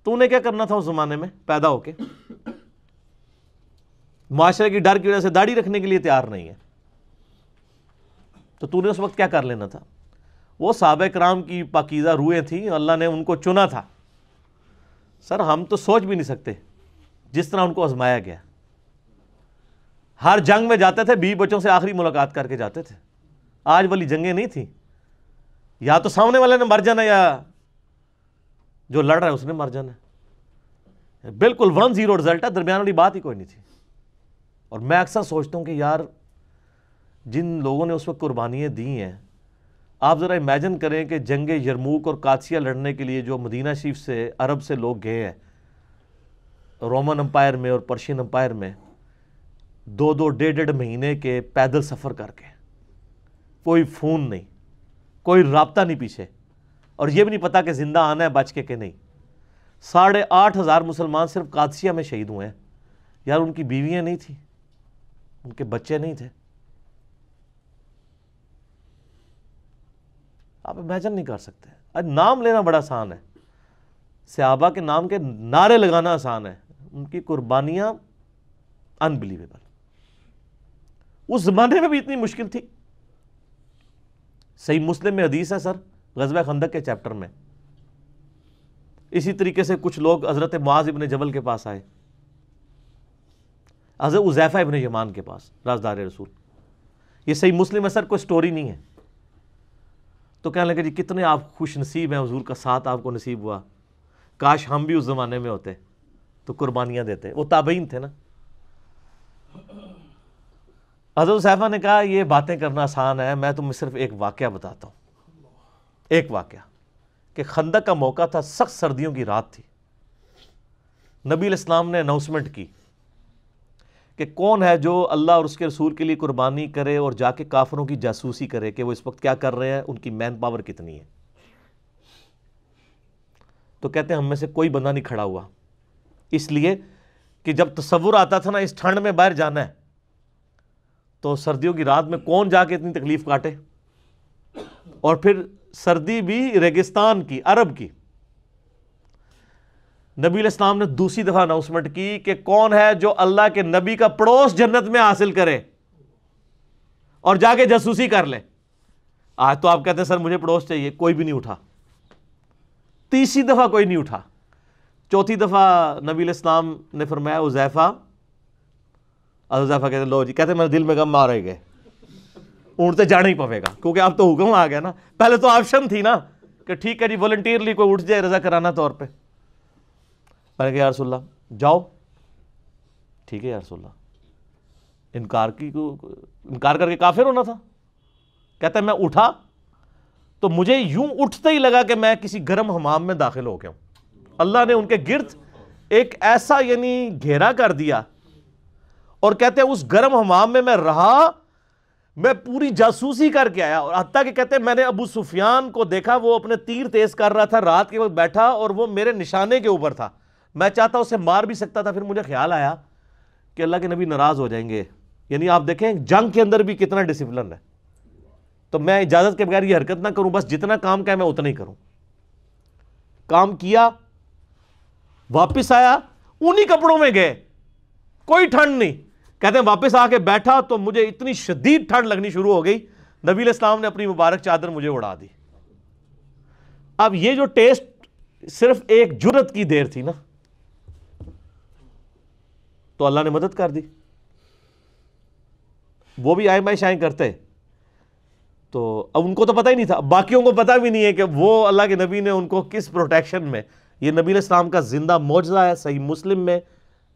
تو نے کیا کرنا تھا اس زمانے میں؟ پیدا ہو کے۔ معاشرے کی ڈر کی وجہ سے داڑھی رکھنے کے لیے تیار نہیں ہے۔ تو تو نے اس وقت کیا کر لینا تھا؟ وہ صحابہ کرام کی پاکیزہ روحیں تھیں۔ اللہ نے ان کو چنا تھا۔ سر، ہم تو سوچ بھی نہیں سکتے جس طرح ان کو آزمایا گیا۔ ہر جنگ میں جاتے تھے بی بچوں سے آخری ملاقات کر کے جاتے تھے۔ آج والی جنگیں نہیں تھیں۔ یا تو سامنے والے نے مر جانا یا جو لڑ رہا ہے اس نے مر جانا۔ بالکل ون زیرو رزلٹ ہے، درمیان والی بات ہی کوئی نہیں تھی۔ اور میں اکثر سوچتا ہوں کہ یار، جن لوگوں نے اس وقت قربانیاں دی ہیں، آپ ذرا امیجن کریں کہ جنگ یرموک اور قادسیہ لڑنے کے لیے جو مدینہ شریف سے، عرب سے لوگ گئے ہیں، رومن امپائر میں اور پرشین امپائر میں، دو دو، ڈیڑھ ڈیڑھ مہینے کے پیدل سفر کر کے۔ کوئی فون نہیں، کوئی رابطہ نہیں پیچھے۔ اور یہ بھی نہیں پتا کہ زندہ آنا ہے، بچ کے کہ نہیں۔ ساڑھے آٹھ ہزار مسلمان صرف قادسیہ میں شہید ہوئے ہیں۔ یار، ان کی بیویاں نہیں تھیں، ان کے بچے نہیں تھے۔ آپ امیجن نہیں کر سکتے۔ آج نام لینا بڑا آسان ہے۔ صحابہ کے نام کے نعرے لگانا آسان ہے۔ ان کی قربانیاں انبلیویبل اس زمانے میں بھی اتنی مشکل تھی۔ صحیح مسلم میں حدیث ہے سر، غزوہ خندق کے چیپٹر میں۔ اسی طریقے سے کچھ لوگ حضرت معاذ ابن جبل کے پاس آئے۔ حضرت عزیفہ ابن یمان کے پاس، رازدار رسول۔ یہ صحیح مسلم ہے سر، کوئی سٹوری نہیں ہے۔ تو کہنے لگے جی کتنے آپ خوش نصیب ہیں، حضور کا ساتھ آپ کو نصیب ہوا۔ کاش ہم بھی اس زمانے میں ہوتے، تو قربانیاں دیتے۔ وہ تابعین تھے نا۔ حضرت صاحبہ نے کہا، یہ باتیں کرنا آسان ہے، میں تمہیں صرف ایک واقعہ بتاتا ہوں۔ ایک واقعہ، کہ خندق کا موقع تھا، سخت سردیوں کی رات تھی۔ نبی الاسلام نے اناؤنسمنٹ کی کہ کون ہے جو اللہ اور اس کے رسول کے لیے قربانی کرے اور جا کے کافروں کی جاسوسی کرے کہ وہ اس وقت کیا کر رہے ہیں، ان کی مین پاور کتنی ہے۔ تو کہتے ہیں، ہم میں سے کوئی بندہ نہیں کھڑا ہوا۔ اس لیے کہ جب تصور آتا تھا نا، اس ٹھنڈ میں باہر جانا ہے تو سردیوں کی رات میں کون جا کے اتنی تکلیف کاٹے؟ اور پھر سردی بھی ریگستان کی، عرب کی۔ نبی الاسلام نے دوسری دفعہ اناؤنسمنٹ کی کہ کون ہے جو اللہ کے نبی کا پڑوس جنت میں حاصل کرے اور جا کے جاسوسی کر لے۔ آج تو آپ کہتے ہیں، سر، مجھے پڑوس چاہیے۔ کوئی بھی نہیں اٹھا۔ تیسری دفعہ کوئی نہیں اٹھا۔ چوتھی دفعہ نبی الاسلام نے فرمایا ازیفہ ازیفہ کہتے لو جی کہتے میرے دل میں غم مارے گئے۔ اونٹتے جانا ہی پوے گا۔ کیونکہ آپ تو حکم آ گیا نا۔ پہلے تو آپشن تھی نا کہ ٹھیک ہے جی والنٹیئرلی کوئی اٹھ جائے، رضا کرانا طور پہ۔ میں نے کہا، یا رسول اللہ، جاؤ۔ ٹھیک ہے یا رسول اللہ۔ انکار کی انکار کر کے کافر ہونا تھا۔ کہتا ہے، میں اٹھا۔ تو مجھے یوں اٹھتے ہی لگا کہ میں کسی گرم حمام میں داخل ہو گیا ہوں۔ اللہ نے ان کے گرد ایک ایسا یعنی گھیرا کر دیا اور کہتے ہیں، اس گرم حمام میں میں رہا، میں پوری جاسوسی کر کے آیا۔ اور حتیٰ کہ کہتے ہیں، میں نے ابو سفیان کو دیکھا، وہ اپنے تیر تیز کر رہا تھا۔ رات کے وقت بیٹھا اور وہ میرے نشانے کے اوپر تھا۔ میں چاہتا اسے مار بھی سکتا تھا، پھر مجھے خیال آیا کہ اللہ کے نبی ناراض ہو جائیں گے۔ یعنی آپ دیکھیں، جنگ کے اندر بھی کتنا ڈسپلن ہے۔ تو میں اجازت کے بغیر یہ حرکت نہ کروں، بس جتنا کام کا ہے میں اتنا ہی کروں۔ کام کیا، واپس آیا، انہی کپڑوں میں گئے۔ کوئی ٹھنڈ نہیں۔ کہتے ہیں واپس آ کے بیٹھا تو مجھے اتنی شدید ٹھنڈ لگنی شروع ہو گئی۔ نبی الاسلام نے اپنی مبارک چادر مجھے اڑا دی۔ اب یہ جو ٹیسٹ صرف ایک جرت کی دیر تھی نا، تو اللہ نے مدد کر دی۔ وہ بھی آئے مائیں شائیں کرتے تو اب ان کو تو پتہ ہی نہیں تھا، باقیوں کو پتہ بھی نہیں ہے کہ وہ اللہ کے نبی نے ان کو کس پروٹیکشن میں، یہ نبی الاسلام کا زندہ موجزہ ہے، صحیح مسلم میں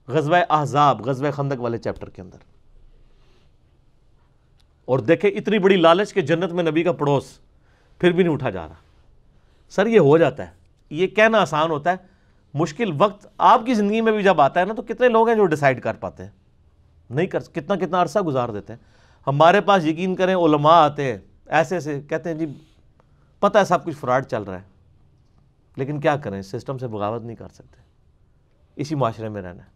غزوہ احزاب، غزوہ خندق والے چیپٹر کے اندر۔ اور دیکھیں اتنی بڑی لالچ کے جنت میں نبی کا پڑوس پھر بھی نہیں اٹھا جا رہا۔ سر، یہ ہو جاتا ہے۔ یہ کہنا آسان ہوتا ہے۔ مشکل وقت آپ کی زندگی میں بھی جب آتا ہے نا، تو کتنے لوگ ہیں جو ڈیسائیڈ کر پاتے ہیں؟ نہیں کر، کتنا کتنا عرصہ گزار دیتے ہیں۔ ہمارے پاس یقین کریں، علماء آتے ہیں، ایسے ایسے کہتے ہیں جی پتہ ہے سب کچھ فراڈ چل رہا ہے۔ لیکن کیا کریں سسٹم سے بغاوت نہیں کر سکتے۔ اسی معاشرے میں رہنا ہے۔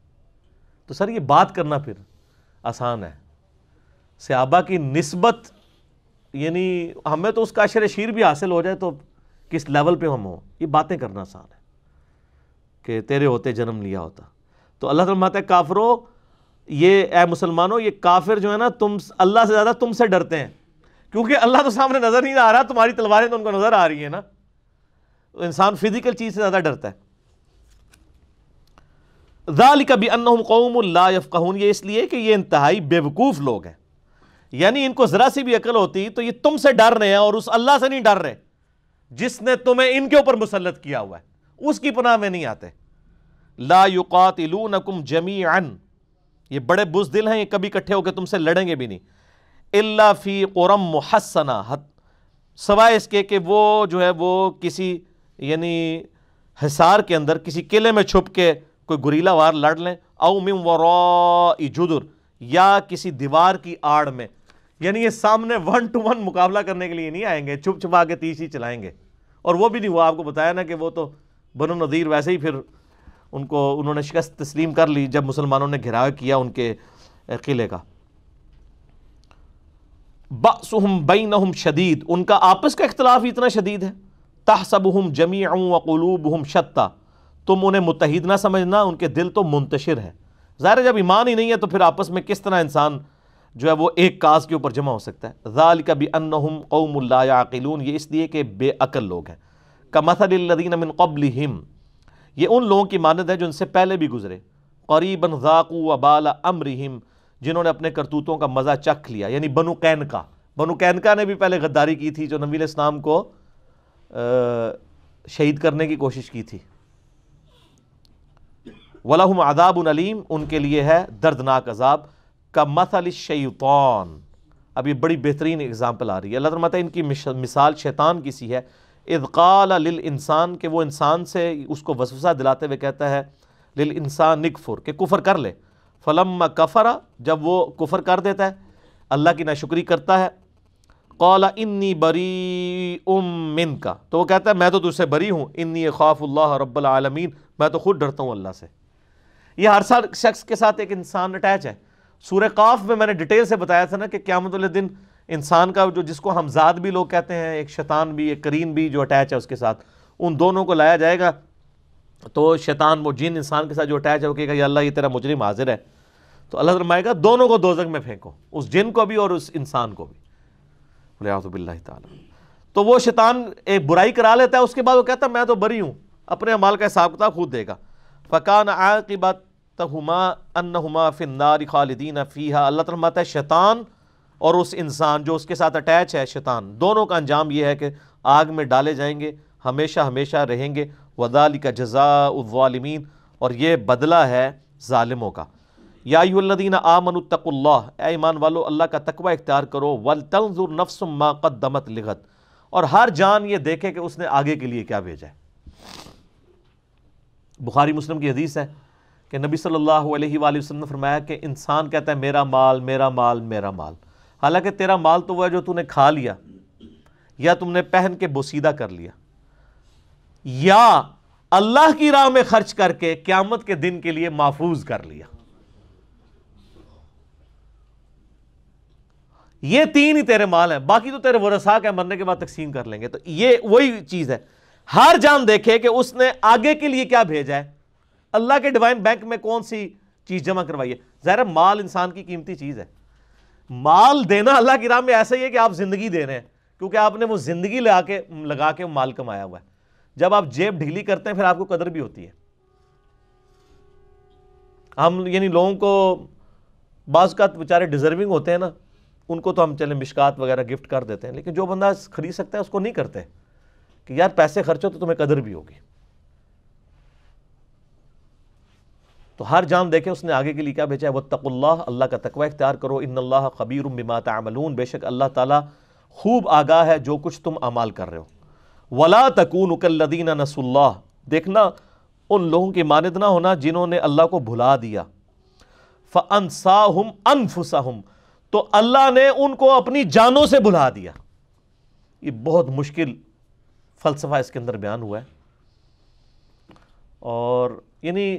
تو سر یہ بات کرنا پھر آسان ہے۔ صحابہ کی نسبت یعنی ہمیں تو اس کا اشر شیر بھی حاصل ہو جائے تو کس لیول پہ ہم ہوں؟ یہ باتیں کرنا آسان ہے کہ تیرے ہوتے جنم لیا ہوتا۔ تو اللہ تعالیٰ ہے، کافرو، یہ اے مسلمانوں، یہ کافر جو ہے نا، تم اللہ سے زیادہ تم سے ڈرتے ہیں۔ کیونکہ اللہ تو سامنے نظر نہیں آ رہا، تمہاری تلواریں تو ان کو نظر آ رہی ہیں نا۔ انسان فزیکل چیز سے زیادہ ڈرتا ہے۔ ذالک بانہم قوم لا یفقہون، یہ اس لیے کہ یہ انتہائی بے وقوف لوگ ہیں۔ یعنی ان کو ذرا سی بھی عقل ہوتی تو یہ تم سے ڈر رہے ہیں اور اس اللہ سے نہیں ڈر رہے۔ جس نے تمہیں ان کے اوپر مسلط کیا ہوا ہے، اس کی پناہ میں نہیں آتے۔ لا یقاتلونکم جمیعا، یہ بڑے بزدل ہیں، یہ کبھی اکٹھے ہو کے تم سے لڑیں گے بھی نہیں۔ اللہ فی قرم محسنہ سوائے اس کے کہ وہ جو ہے وہ کسی یعنی حصار کے اندر کسی قلعے میں چھپ کے کوئی گریلا وار لڑ لیں، او من وراء جدر، یا کسی دیوار کی آڑ میں۔ یعنی یہ سامنے ون ٹو ون مقابلہ کرنے کے لیے نہیں آئیں گے، چھپ چھپا کے تیس ہی چلائیں گے۔ اور وہ بھی نہیں ہوا، آپ کو بتایا نا کہ وہ تو بنو نظیر ویسے ہی پھر ان کو انہوں نے شکست تسلیم کر لی جب مسلمانوں نے گھراؤ کیا ان کے قلعے کا۔ بَأْسُهُمْ بَيْنَهُمْ شدید، ان کا آپس کا اختلاف اتنا شدید ہے۔ تَحْسَبُهُمْ جَمِيعٌ وَقُلُوبُهُمْ شَتَّى تم انہیں متحد نہ سمجھنا، ان کے دل تو منتشر ہے ظاہر جب ایمان ہی نہیں ہے تو پھر آپس میں کس طرح انسان جو ہے وہ ایک کاز کے اوپر جمع ہو سکتا ہے۔ ذَلِكَ بِأَنَّهُمْ قَوْمُ اللَّا يَعْقِلُونَ یہ اس لیے کہ بے عقل لوگ ہیں۔ كَمَثَلِ الَّذِينَ مِن قَبْلِهِمْ یہ ان لوگوں کی مانند ہے جو ان سے پہلے بھی گزرے۔ قریباً ذاقوا وبال امرہم، جنہوں نے اپنے کرتوتوں کا مزہ چکھ لیا یعنی بنو قینکا بنو قینکا نے بھی پہلے غداری کی تھی، جو نبی علیہ السلام کو شہید کرنے کی کوشش کی تھی۔ وَلَهُمْ عَذَابٌ علیم ان کے لیے ہے دردناک عذاب کا مثل الشیطان اب یہ بڑی بہترین اگزامپل آ رہی ہے۔ اللہ تعالیٰ ان کی مثال شیطان کی سی ہے۔ اذ قال للانسان کہ وہ انسان سے اس کو وسوسہ دلاتے ہوئے کہتا ہے للانسان نکفر کہ کفر کر لے۔ فلما کفرا جب وہ کفر کر دیتا ہے، اللہ کی ناشکری کرتا ہے۔ قال انی بری ام من کا تو وہ کہتا ہے، میں تو تجھ سے بری ہوں انی خوف اللہ رب العالمین میں تو خود ڈرتا ہوں اللہ سے۔ یہ ہر سال شخص کے ساتھ ایک انسان اٹیچ ہے۔ سورہ قاف میں میں نے ڈیٹیل سے بتایا تھا نا کہ قیامت والے دن انسان کا جو جس کو ہمزاد بھی لوگ کہتے ہیں، ایک شیطان بھی، ایک کرین بھی جو اٹیچ ہے اس کے ساتھ، ان دونوں کو لایا جائے گا۔ تو شیطان وہ جن انسان کے ساتھ جو اٹیچ ہے، وہ کہے گا، یا اللہ، یہ تیرا مجرم حاضر ہے۔ تو اللہ فرمائے گا، دونوں کو دوزک میں پھینکو، اس جن کو بھی اور اس انسان کو بھی۔ باللہ تعالیٰ۔ تو وہ شیطان ایک برائی کرا لیتا ہے، اس کے بعد وہ کہتا ہے، میں تو بری ہوں، اپنے عمال کا حساب کتاب خود دے گا۔ فقان عاقبت تہما انہما فی النار خالدین فیہا اللہ تعالیٰ ہے، شیطان اور اس انسان جو اس کے ساتھ اٹیچ ہے، شیطان، دونوں کا انجام یہ ہے کہ آگ میں ڈالے جائیں گے، ہمیشہ ہمیشہ رہیں گے۔ ودالی کا جزا الظالمین اور یہ بدلہ ہے ظالموں کا۔ یا ایو الذین آمنوا اتقوا اللہ۔ اے ایمان والو، اللہ کا تقوی اختیار کرو۔ ولتنظر نفس ما قدمت لغت اور ہر جان یہ دیکھے کہ اس نے آگے کے لیے کیا بھیجا ہے۔ بخاری مسلم کی حدیث ہے۔ کہ نبی صلی اللہ علیہ وآلہ وسلم نے فرمایا کہ انسان کہتا ہے میرا مال میرا مال میرا مال۔ حالانکہ تیرا مال تو وہ ہے جو تو نے کھا لیا یا تم نے پہن کے بوسیدہ کر لیا۔ یا اللہ کی راہ میں خرچ کر کے قیامت کے دن کے لیے محفوظ کر لیا۔ یہ تین ہی تیرے مال ہیں، باقی تو تیرے ورثا کے مرنے کے بعد تقسیم کر لیں گے۔ تو یہ وہی چیز ہے۔ ہر جان دیکھے کہ اس نے آگے کے لیے کیا بھیجا ہے۔ اللہ کے ڈیوائن بینک میں کون سی چیز جمع کروائی ہے؟ ظاہر مال انسان کی قیمتی چیز ہے۔ مال دینا اللہ کی راہ میں ایسا ہی ہے کہ آپ زندگی دے رہے ہیں، کیونکہ آپ نے وہ زندگی لگا کے لگا کے مال کمایا ہوا ہے۔ جب آپ جیب ڈھیلی کرتے ہیں، پھر آپ کو قدر بھی ہوتی ہے۔ ہم یعنی لوگوں کو بعض کا بیچارے ڈیزرونگ ہوتے ہیں نا، ان کو تو ہم چلیں مشکات وغیرہ گفٹ کر دیتے ہیں، لیکن جو بندہ خرید سکتا ہے، اس کو نہیں کرتے۔ کہ یار پیسے خرچو تو تمہیں قدر بھی ہوگی۔ تو ہر جان دیکھے اس نے آگے کے لیے کیا بھیجا ہے؟ وہ تق اللہ اللہ کا تقوی اختیار کرو ان اللہ خبیر بما تعملون۔ بے شک اللہ تعالیٰ خوب آگاہ ہے جو کچھ تم عمال کر رہے ہو۔ ولا تکون کلدین نس اللہ دیکھنا، ان لوگوں کی ماند نہ ہونا جنہوں نے اللہ کو بھلا دیا۔ فَأَنسَاهُمْ أَنفُسَهُمْ۔ تو اللہ نے ان کو اپنی جانوں سے بھلا دیا۔ یہ بہت مشکل فلسفہ اس کے اندر بیان ہوا ہے۔ اور یعنی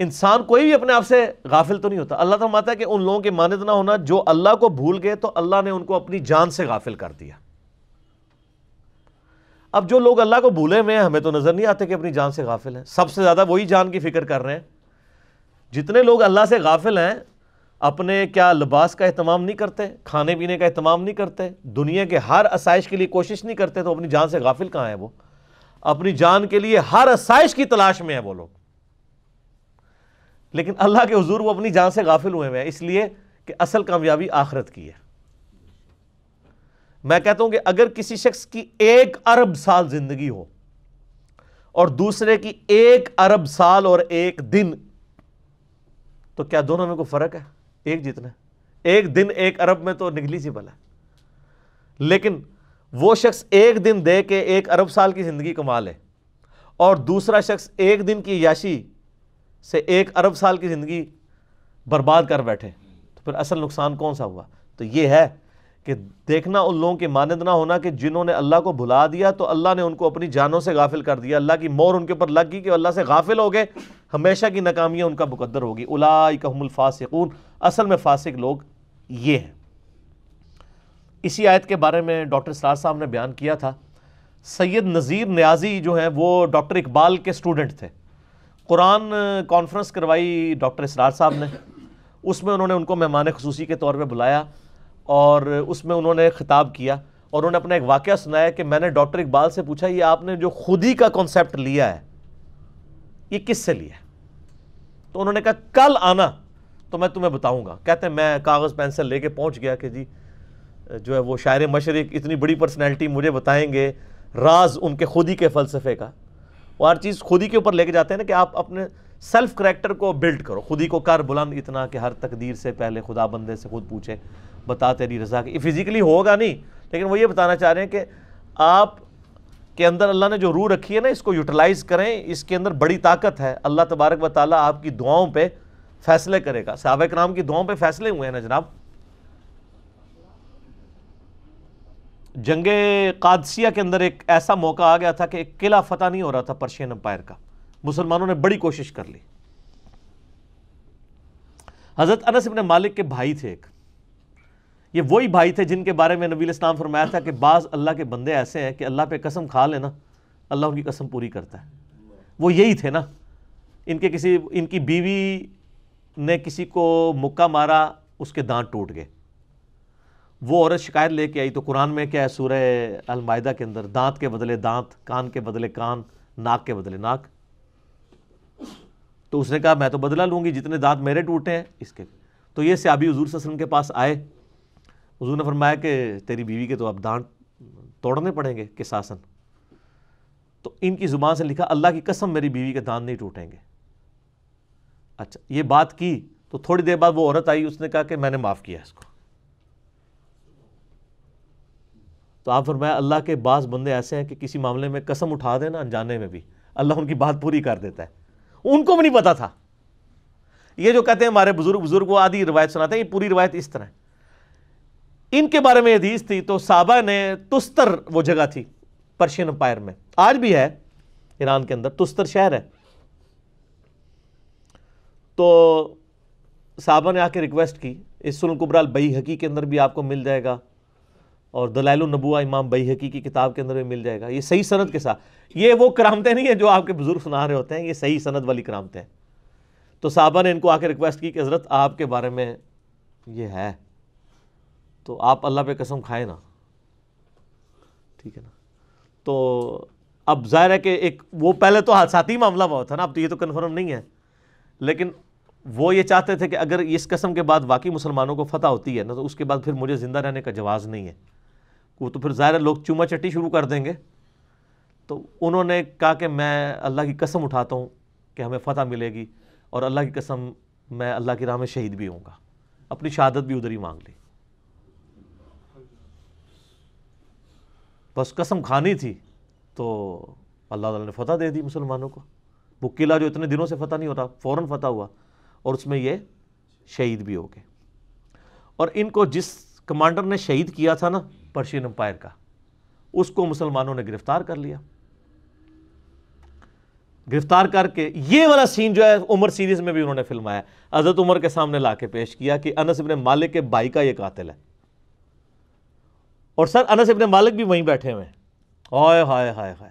انسان کوئی بھی اپنے آپ سے غافل تو نہیں ہوتا۔ اللہ تعالیٰ ماتا ہے کہ ان لوگوں کے ماند نہ ہونا، جو اللہ کو بھول گئے تو اللہ نے ان کو اپنی جان سے غافل کر دیا۔ اب جو لوگ اللہ کو بھولے ہوئے ہیں، ہمیں تو نظر نہیں آتے کہ اپنی جان سے غافل ہیں۔ سب سے زیادہ وہی جان کی فکر کر رہے ہیں۔ جتنے لوگ اللہ سے غافل ہیں، اپنے کیا لباس کا اہتمام نہیں کرتے، کھانے پینے کا اہتمام نہیں کرتے، دنیا کے ہر اسائش کے لیے کوشش نہیں کرتے، تو اپنی جان سے غافل کہاں ہے وہ؟ اپنی جان کے لیے ہر اسائش کی تلاش میں ہے وہ لوگ۔ لیکن اللہ کے حضور وہ اپنی جان سے غافل ہوئے ہیں، اس لیے کہ اصل کامیابی آخرت کی ہے۔ میں کہتا ہوں کہ اگر کسی شخص کی ایک ارب سال زندگی ہو اور دوسرے کی ایک ارب سال اور ایک دن، تو کیا دونوں میں کوئی فرق ہے؟ ایک جتنا ایک دن، ایک ارب میں تو نکلی سی بلا۔ لیکن وہ شخص ایک دن دے کے ایک ارب سال کی زندگی کما لے اور دوسرا شخص ایک دن کی یاشی سے ایک ارب سال کی زندگی برباد کر بیٹھے، تو پھر اصل نقصان کون سا ہوا؟ تو یہ ہے کہ دیکھنا ان لوگوں کی مانند نہ ہونا کہ جنہوں نے اللہ کو بھلا دیا تو اللہ نے ان کو اپنی جانوں سے غافل کر دیا۔ اللہ کی مور ان کے اوپر لگ گئی کہ اللہ سے غافل ہو گئے۔ ہمیشہ کی ناکامیاں ان کا مقدر ہوگی۔ اولائکہم الفاسقون۔ اصل میں فاسق لوگ یہ ہیں۔ اسی آیت کے بارے میں ڈاکٹر سرار صاحب نے بیان کیا تھا۔ سید نذیر نیازی جو ہیں وہ ڈاکٹر اقبال کے سٹوڈنٹ تھے۔ قرآن کانفرنس کروائی ڈاکٹر اسرار صاحب نے۔ اس میں انہوں نے ان کو مہمان خصوصی کے طور پہ بلایا اور اس میں انہوں نے خطاب کیا اور انہوں نے اپنا ایک واقعہ سنایا کہ میں نے ڈاکٹر اقبال سے پوچھا، یہ آپ نے جو خودی کا کانسیپٹ لیا ہے، یہ کس سے لیا ہے؟ تو انہوں نے کہا، کل آنا تو میں تمہیں بتاؤں گا۔ کہتے ہیں، میں کاغذ پینسل لے کے پہنچ گیا کہ جی جو ہے وہ شاعر مشرق، اتنی بڑی پرسنالٹی مجھے بتائیں گے، راز ان کے خودی کے فلسفے کا۔ وہ ہر چیز خودی کے اوپر لے کے جاتے ہیں نا کہ آپ اپنے سیلف کریکٹر کو بلڈ کرو۔ خودی کو کر بلند اتنا کہ ہر تقدیر سے پہلے خدا بندے سے خود پوچھے، بتا تیری رضا کی۔ فزیکلی ہوگا نہیں، لیکن وہ یہ بتانا چاہ رہے ہیں کہ آپ کے اندر اللہ نے جو روح رکھی ہے نا، اس کو یوٹیلائز کریں۔ اس کے اندر بڑی طاقت ہے۔ اللہ تبارک و تعالیٰ آپ کی دعاؤں پہ فیصلے کرے گا۔ صحابہ کرام کی دعاؤں پہ فیصلے ہوئے ہیں نا جناب۔ جنگ قادسیہ کے اندر ایک ایسا موقع آ گیا تھا کہ ایک قلعہ فتح نہیں ہو رہا تھا پرشین امپائر کا۔ مسلمانوں نے بڑی کوشش کر لی۔ حضرت انس ابن مالک کے بھائی تھے ایک۔ یہ وہی بھائی تھے جن کے بارے میں نبی اسلام فرمایا تھا کہ بعض اللہ کے بندے ایسے ہیں کہ اللہ پہ قسم کھا لینا، اللہ ان کی قسم پوری کرتا ہے۔ وہ یہی تھے نا۔ ان کے کسی، ان کی بیوی نے کسی کو مکہ مارا، اس کے دانت ٹوٹ گئے۔ وہ عورت شکایت لے کے آئی تو قرآن میں کیا ہے؟ سورہ المائدہ کے اندر دانت کے بدلے دانت، کان کے بدلے کان، ناک کے بدلے ناک۔ تو اس نے کہا، میں تو بدلہ لوں گی، جتنے دانت میرے ٹوٹے ہیں، اس کے۔ تو یہ سیابی حضور صلی اللہ علیہ وسلم کے پاس آئے۔ حضور نے فرمایا کہ تیری بیوی کے تو اب دانت توڑنے پڑیں گے کہ ساسن تو ان کی زبان سے لکھا، اللہ کی قسم میری بیوی کے دانت نہیں ٹوٹیں گے۔ اچھا یہ بات کی تو تھوڑی دیر بعد وہ عورت آئی، اس نے کہا کہ میں نے معاف کیا اس کو۔ تو آپ فرمایا اللہ کے بعض بندے ایسے ہیں کہ کسی معاملے میں قسم اٹھا دیں نا انجانے میں بھی۔ اللہ ان کی بات پوری کر دیتا ہے۔ ان کو بھی نہیں پتا تھا۔ یہ جو کہتے ہیں ہمارے بزرگ بزرگ وہ آدھی روایت سناتے ہیں، یہ پوری روایت اس طرح ان کے بارے میں حدیث تھی تو صحابہ نے تستر وہ جگہ تھی پرشین امپائر میں۔ آج بھی ہے ایران کے اندر، تستر شہر ہے۔ تو صحابہ نے آ کے ریکویسٹ کی، اس سن قبرال بئی حقی کے اندر بھی آپ کو مل جائے گا۔ اور دلائل النبوہ امام بئی کی کتاب کے اندر بھی مل جائے گا۔ یہ صحیح سند کے ساتھ۔ یہ وہ کرامتیں نہیں ہیں جو آپ کے بزرگ سنا رہے ہوتے ہیں، یہ صحیح سند والی کرامتیں۔ ہیں تو صحابہ نے ان کو آ کے ریکویسٹ کی کہ حضرت آپ کے بارے میں یہ ہے۔ تو آپ اللہ پہ قسم کھائیں نا۔ ٹھیک ہے نا۔ تو اب ظاہر ہے کہ ایک وہ پہلے تو حادثاتی معاملہ بہت تھا نا، اب تو یہ تو کنفرم نہیں ہے۔ لیکن وہ یہ چاہتے تھے کہ اگر اس قسم کے بعد واقعی مسلمانوں کو فتح ہوتی ہے نا، تو اس کے بعد پھر مجھے زندہ رہنے کا جواز نہیں ہے۔ وہ تو پھر ظاہر لوگ چوما چٹی شروع کر دیں گے۔ تو انہوں نے کہا کہ میں اللہ کی قسم اٹھاتا ہوں کہ ہمیں فتح ملے گی اور اللہ کی قسم میں اللہ کی راہ میں شہید بھی ہوں گا۔ اپنی شہادت بھی ادھر ہی مانگ لی۔ بس قسم کھانی تھی تو اللہ تعالیٰ نے فتح دے دی مسلمانوں کو۔ وہ قلعہ جو اتنے دنوں سے فتح نہیں ہوتا فوراً فتح ہوا اور اس میں یہ شہید بھی ہو گئے۔ اور ان کو جس کمانڈر نے شہید کیا تھا نا پرشین امپائر کا۔ اس کو مسلمانوں نے گرفتار کر لیا۔ گرفتار کر کے یہ والا سین جو ہے، عمر سیریز میں بھی انہوں نے فلمایا۔ حضرت عمر کے سامنے لا کے پیش کیا کہ انس ابن مالک کے بھائی کا یہ قاتل ہے۔ اور سر، انس ابن مالک بھی وہیں بیٹھے ہوئے ہائے ہائے ہائے ہائے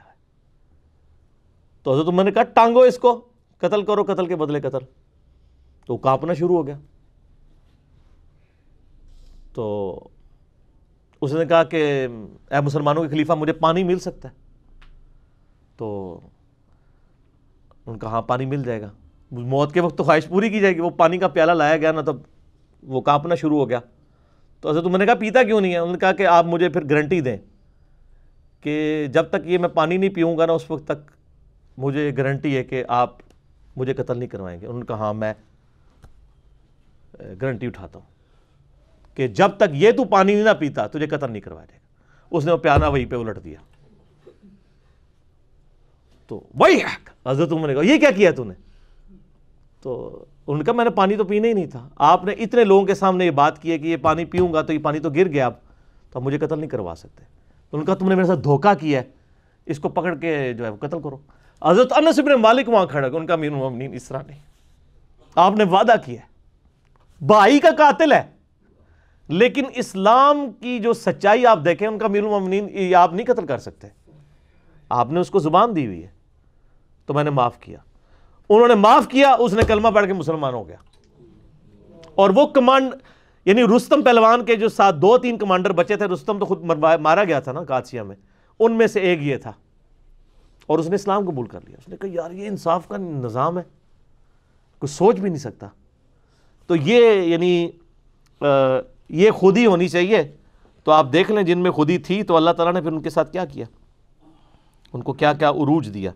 تو حضرت عمر نے کہا، ٹانگو اس کو، قتل کرو، قتل کے بدلے قتل۔ تو کانپنا شروع ہو گیا۔ تو اس نے کہا کہ اے مسلمانوں کے خلیفہ مجھے پانی مل سکتا ہے۔ تو ان کا ہاں پانی مل جائے گا۔ موت کے وقت تو خواہش پوری کی جائے گی، وہ پانی کا پیالہ لایا گیا نا تب وہ کانپنا شروع ہو گیا۔ تو حضرت میں نے کہا، پیتا کیوں نہیں ہے؟ انہوں نے کہا کہ آپ مجھے پھر گارنٹی دیں کہ جب تک یہ میں پانی نہیں پیوں گا نا، اس وقت تک مجھے گارنٹی ہے کہ آپ مجھے قتل نہیں کروائیں گے۔ انہوں نے کہا ہاں میں گارنٹی اٹھاتا ہوں۔ کہ جب تک یہ تو پانی نہیں نہ پیتا، تجھے قتل نہیں کروایا جائے گا۔ اس نے وہ پیانہ وہی پہ الٹ دیا۔ تو وہی حضرت عمر نے کہا، یہ کیا کیا تو نے؟ تو انہوں نے کہا، میں نے پانی تو پینا ہی نہیں تھا۔ آپ نے اتنے لوگوں کے سامنے یہ بات کی ہے کہ یہ پانی پیوں گا تو یہ پانی تو گر گیا اب۔ تو مجھے قتل نہیں کروا سکتے۔ تو انہوں نے کہا، تم نے میرے ساتھ دھوکہ کیا ہے۔ اس کو پکڑ کے جو ہے وہ قتل کرو۔ حضرت انس ابن مالک وہاں کھڑا ان کا امیر المؤمنین اس طرح نہیں۔ آپ نے وعدہ کیا ہے۔ بھائی کا قاتل ہے۔ لیکن اسلام کی جو سچائی آپ دیکھیں، ان کا امیر المؤمنین یہ آپ نہیں قتل کر سکتے۔ آپ نے اس کو زبان دی ہوئی ہے۔ تو میں نے معاف کیا۔ انہوں نے معاف کیا، اس نے کلمہ پڑھ کے مسلمان ہو گیا۔ اور وہ کمانڈ یعنی رستم پہلوان کے جو ساتھ دو تین کمانڈر بچے تھے، رستم تو خود مارا گیا تھا نا کاتسیا میں۔ ان میں سے ایک یہ تھا۔ اور اس نے اسلام قبول کر لیا۔ اس نے کہا، یار، یہ انصاف کا نظام ہے۔ کوئی سوچ بھی نہیں سکتا۔ تو یہ یعنی یہ خودی ہونی چاہیے۔ تو آپ دیکھ لیں جن میں خودی تھی، تو اللہ تعالیٰ نے پھر ان کے ساتھ کیا کیا؟ ان کو کیا کیا عروج دیا۔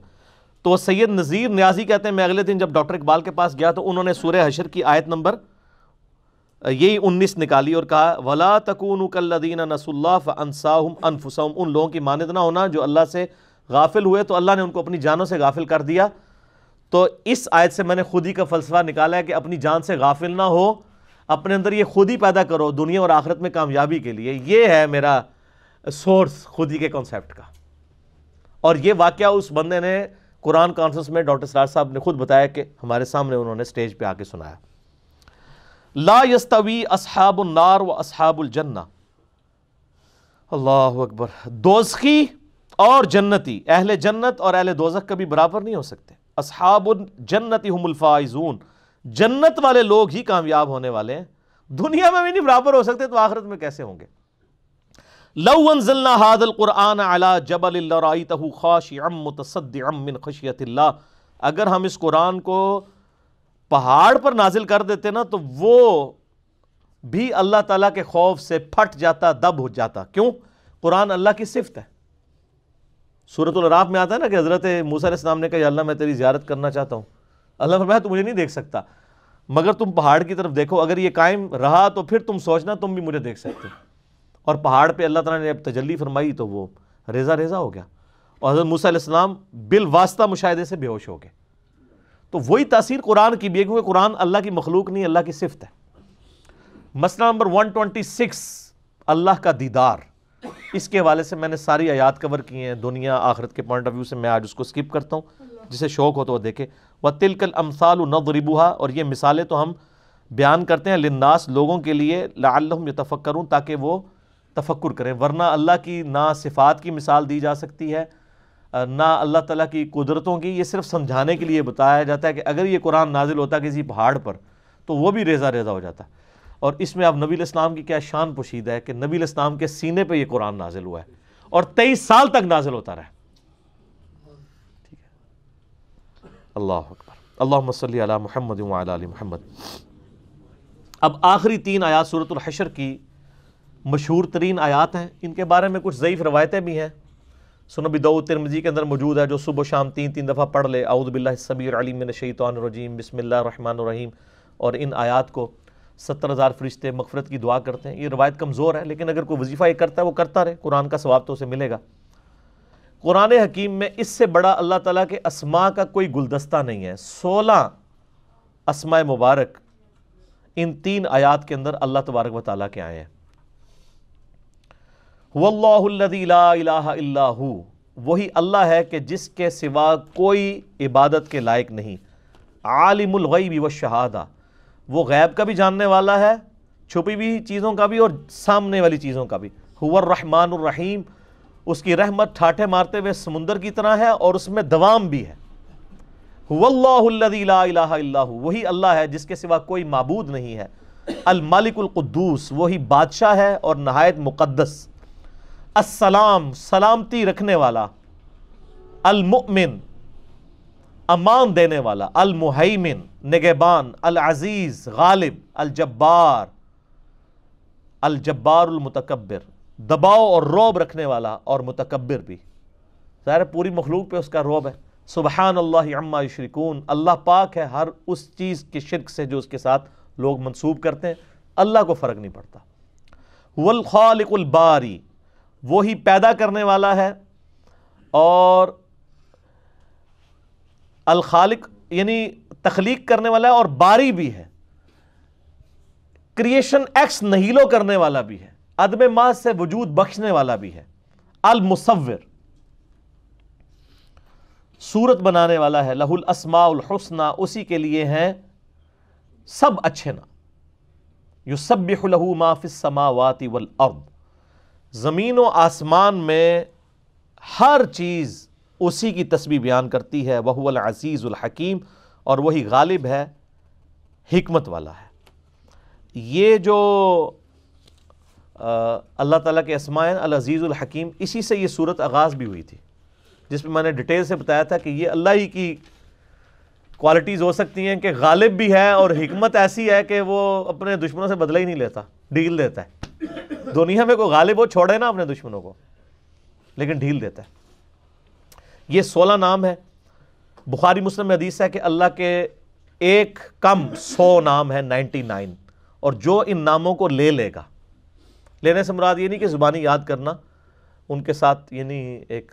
تو سید نذیر نیازی کہتے ہیں، میں اگلے دن جب ڈاکٹر اقبال کے پاس گیا تو انہوں نے سورہ حشر کی آیت نمبر یہی انیس نکالی اور کہا، ولا تکون کلدین نس اللہ انصاہم انفسہم ان لوگوں کی مانند نہ ہونا، جو اللہ سے غافل ہوئے، تو اللہ نے ان کو اپنی جانوں سے غافل کر دیا۔ تو اس آیت سے میں نے خودی کا فلسفہ نکالا ہے کہ اپنی جان سے غافل نہ ہو۔ اپنے اندر یہ خود ہی پیدا کرو دنیا اور آخرت میں کامیابی کے لیے، یہ ہے میرا سورس خودی کے کانسیپٹ کا۔ اور یہ واقعہ اس بندے نے قرآن کانفرنس میں ڈاکٹر سراج صاحب نے خود بتایا کہ ہمارے سامنے انہوں نے سٹیج پہ آ کے سنایا۔ لا یستوی اصحاب النار و اصحاب الجنہ۔ اللہ اکبر۔ دوزخی اور جنتی، اہل جنت اور اہل دوزخ کبھی برابر نہیں ہو سکتے۔ اصحاب الجنتی هم الفائزون۔ جنت والے لوگ ہی کامیاب ہونے والے ہیں۔ دنیا میں بھی نہیں، برابر ہو سکتے تو آخرت میں کیسے ہوں گے؟ لو انزلنا هذا القرآن على جبل لرائته خاشعا متصدعا من خشیت اللہ۔ اگر ہم اس قرآن کو پہاڑ پر نازل کر دیتے نا، تو وہ بھی اللہ تعالیٰ کے خوف سے پھٹ جاتا، دب ہو جاتا۔ کیوں؟ قرآن اللہ کی صفت ہے۔ سورت الراف میں آتا ہے نا کہ حضرت موسیٰ علیہ السلام نے کہا، یا اللہ میں تیری زیارت کرنا چاہتا ہوں۔ اللہ فرمایا تو مجھے نہیں دیکھ سکتا۔ مگر تم پہاڑ کی طرف دیکھو، اگر یہ قائم رہا تو پھر تم سوچنا تم بھی مجھے دیکھ سکتے۔ اور پہاڑ پہ اللہ تعالیٰ نے اب تجلی فرمائی تو وہ ریزہ ریزہ ہو گیا۔ اور حضرت موسیٰ علیہ السلام بالواسطہ مشاہدے سے بے ہوش ہو گئے۔ تو وہی تاثیر قرآن کی بھی ہے، کیونکہ قرآن اللہ کی مخلوق نہیں، اللہ کی صفت ہے۔ مسئلہ نمبر 126 اللہ کا دیدار۔ اس کے حوالے سے میں نے ساری آیات کور کی ہیں، دنیا، آخرت کے پوائنٹ آف ویو سے میں آج اس کو سکپ کرتا ہوں۔ جسے شوق ہو تو وہ دیکھے۔ وہ تلکل امثال نضربوها اور یہ مثالیں تو ہم بیان کرتے ہیں للناس لوگوں کے لیے، لعلہم یتفکرون، تاکہ وہ تفکر کریں۔ ورنہ اللہ کی نہ صفات کی مثال دی جا سکتی ہے نہ اللہ تعالیٰ کی قدرتوں کی، یہ صرف سمجھانے کے لیے بتایا جاتا ہے کہ اگر یہ قرآن نازل ہوتا ہے کسی پہاڑ پر، تو وہ بھی ریزہ ریزہ ہو جاتا۔ اور اس میں اب نبی الاسلام کی کیا شان پوشیدہ ہے کہ نبی الاسلام کے سینے پہ یہ قرآن نازل ہوا ہے، اور تیئیس سال تک نازل ہوتا رہا ٹھیک ہے اللہ اکبر اللہ صلی علی محمد علی محمد اب آخری تین آیات صورت الحشر کی مشہور ترین آیات ہیں۔ ان کے بارے میں کچھ ضعیف روایتیں بھی ہیں۔ سنبی دو ترمزی کے اندر موجود ہے جو صبح و شام تین تین دفعہ پڑھ لے۔ اعوذ باللہ السبیر علیم من الشیطان الرجیم۔ بسم اللہ الرحمن الرحیم۔ اور ان آیات کو ستر ہزار فرشتے مغفرت کی دعا کرتے ہیں۔ یہ روایت کمزور ہے، لیکن اگر کوئی وظیفہ یہ کرتا ہے، وہ کرتا رہے۔ قرآن کا ثواب تو اسے ملے گا۔ قرآن حکیم میں اس سے بڑا اللہ تعالیٰ کے اسماء کا کوئی گلدستہ نہیں ہے۔ سولہ اسماء مبارک ان تین آیات کے اندر اللہ تبارک و تعالیٰ کے آئے ہیں۔ واللہ الذی لا الہ الا ہو، وہی اللہ ہے کہ جس کے سوا کوئی عبادت کے لائق نہیں۔ عالم الغیب والشہادہ، وہ غیب کا بھی جاننے والا ہے، چھپی بھی چیزوں کا بھی اور سامنے والی چیزوں کا بھی۔ هو الرحمن الرحیم اس کی رحمت ٹھاٹھے مارتے ہوئے سمندر کی طرح ہے اور اس میں دوام بھی ہے۔ واللہ الذی لا الہ الا وہی اللہ ہے جس کے سوا کوئی معبود نہیں ہے۔ المالک القدوس، وہی بادشاہ ہے اور نہایت مقدس۔ السلام، سلامتی رکھنے والا۔ المؤمن، امان دینے والا۔ المحیمن نگبان العزیز، غالب۔ الجبار۔ الجبار المتکبر۔ دباؤ اور روب رکھنے والا اور متکبر بھی۔ ظاہر پوری مخلوق پہ اس کا روب ہے۔ سبحان اللہ عما یشرکون۔ اللہ پاک ہے، ہر اس چیز کے شرک سے جو اس کے ساتھ لوگ منسوب کرتے ہیں۔ اللہ کو فرق نہیں پڑتا۔ والخالق الباری وہی پیدا کرنے والا ہے۔ اور الخالق یعنی تخلیق کرنے والا ہے اور باری بھی ہے۔ کریشن ایکس نہیلو کرنے والا بھی ہے۔ عدم ماز سے وجود بخشنے والا بھی ہے۔ المصور۔ صورت بنانے والا ہے۔ لہ الاسماء الحسنہ اسی کے لیے ہیں سب اچھے نا۔ یسبح له ما فی السماوات والارض۔ زمین و آسمان میں ہر چیز اسی کی تسبیح بیان کرتی ہے۔ وہ العزیز الحکیم۔ اور وہی غالب ہے، حکمت والا ہے۔ یہ جو اللہ تعالیٰ کے اسماعین العزیز الحکیم، اسی سے یہ صورت آغاز بھی ہوئی تھی، جس میں میں نے ڈیٹیل سے بتایا تھا کہ یہ اللہ ہی کی کوالٹیز ہو سکتی ہیں کہ غالب بھی ہے اور حکمت ایسی ہے کہ وہ اپنے دشمنوں سے بدلہ ہی نہیں لیتا ڈیل دیتا ہے۔ دنیا میں کوئی غالب ہو، چھوڑے نا اپنے دشمنوں کو، لیکن ڈھیل دیتا ہے۔ یہ سولہ نام ہے۔ بخاری مسلم حدیث ہے کہ اللہ کے ایک کم سو نام ہے نائنٹی نائن، اور جو ان ناموں کو لے لے گا لینے سے مراد یہ نہیں کہ زبانی یاد کرنا، ان کے ساتھ یعنی ایک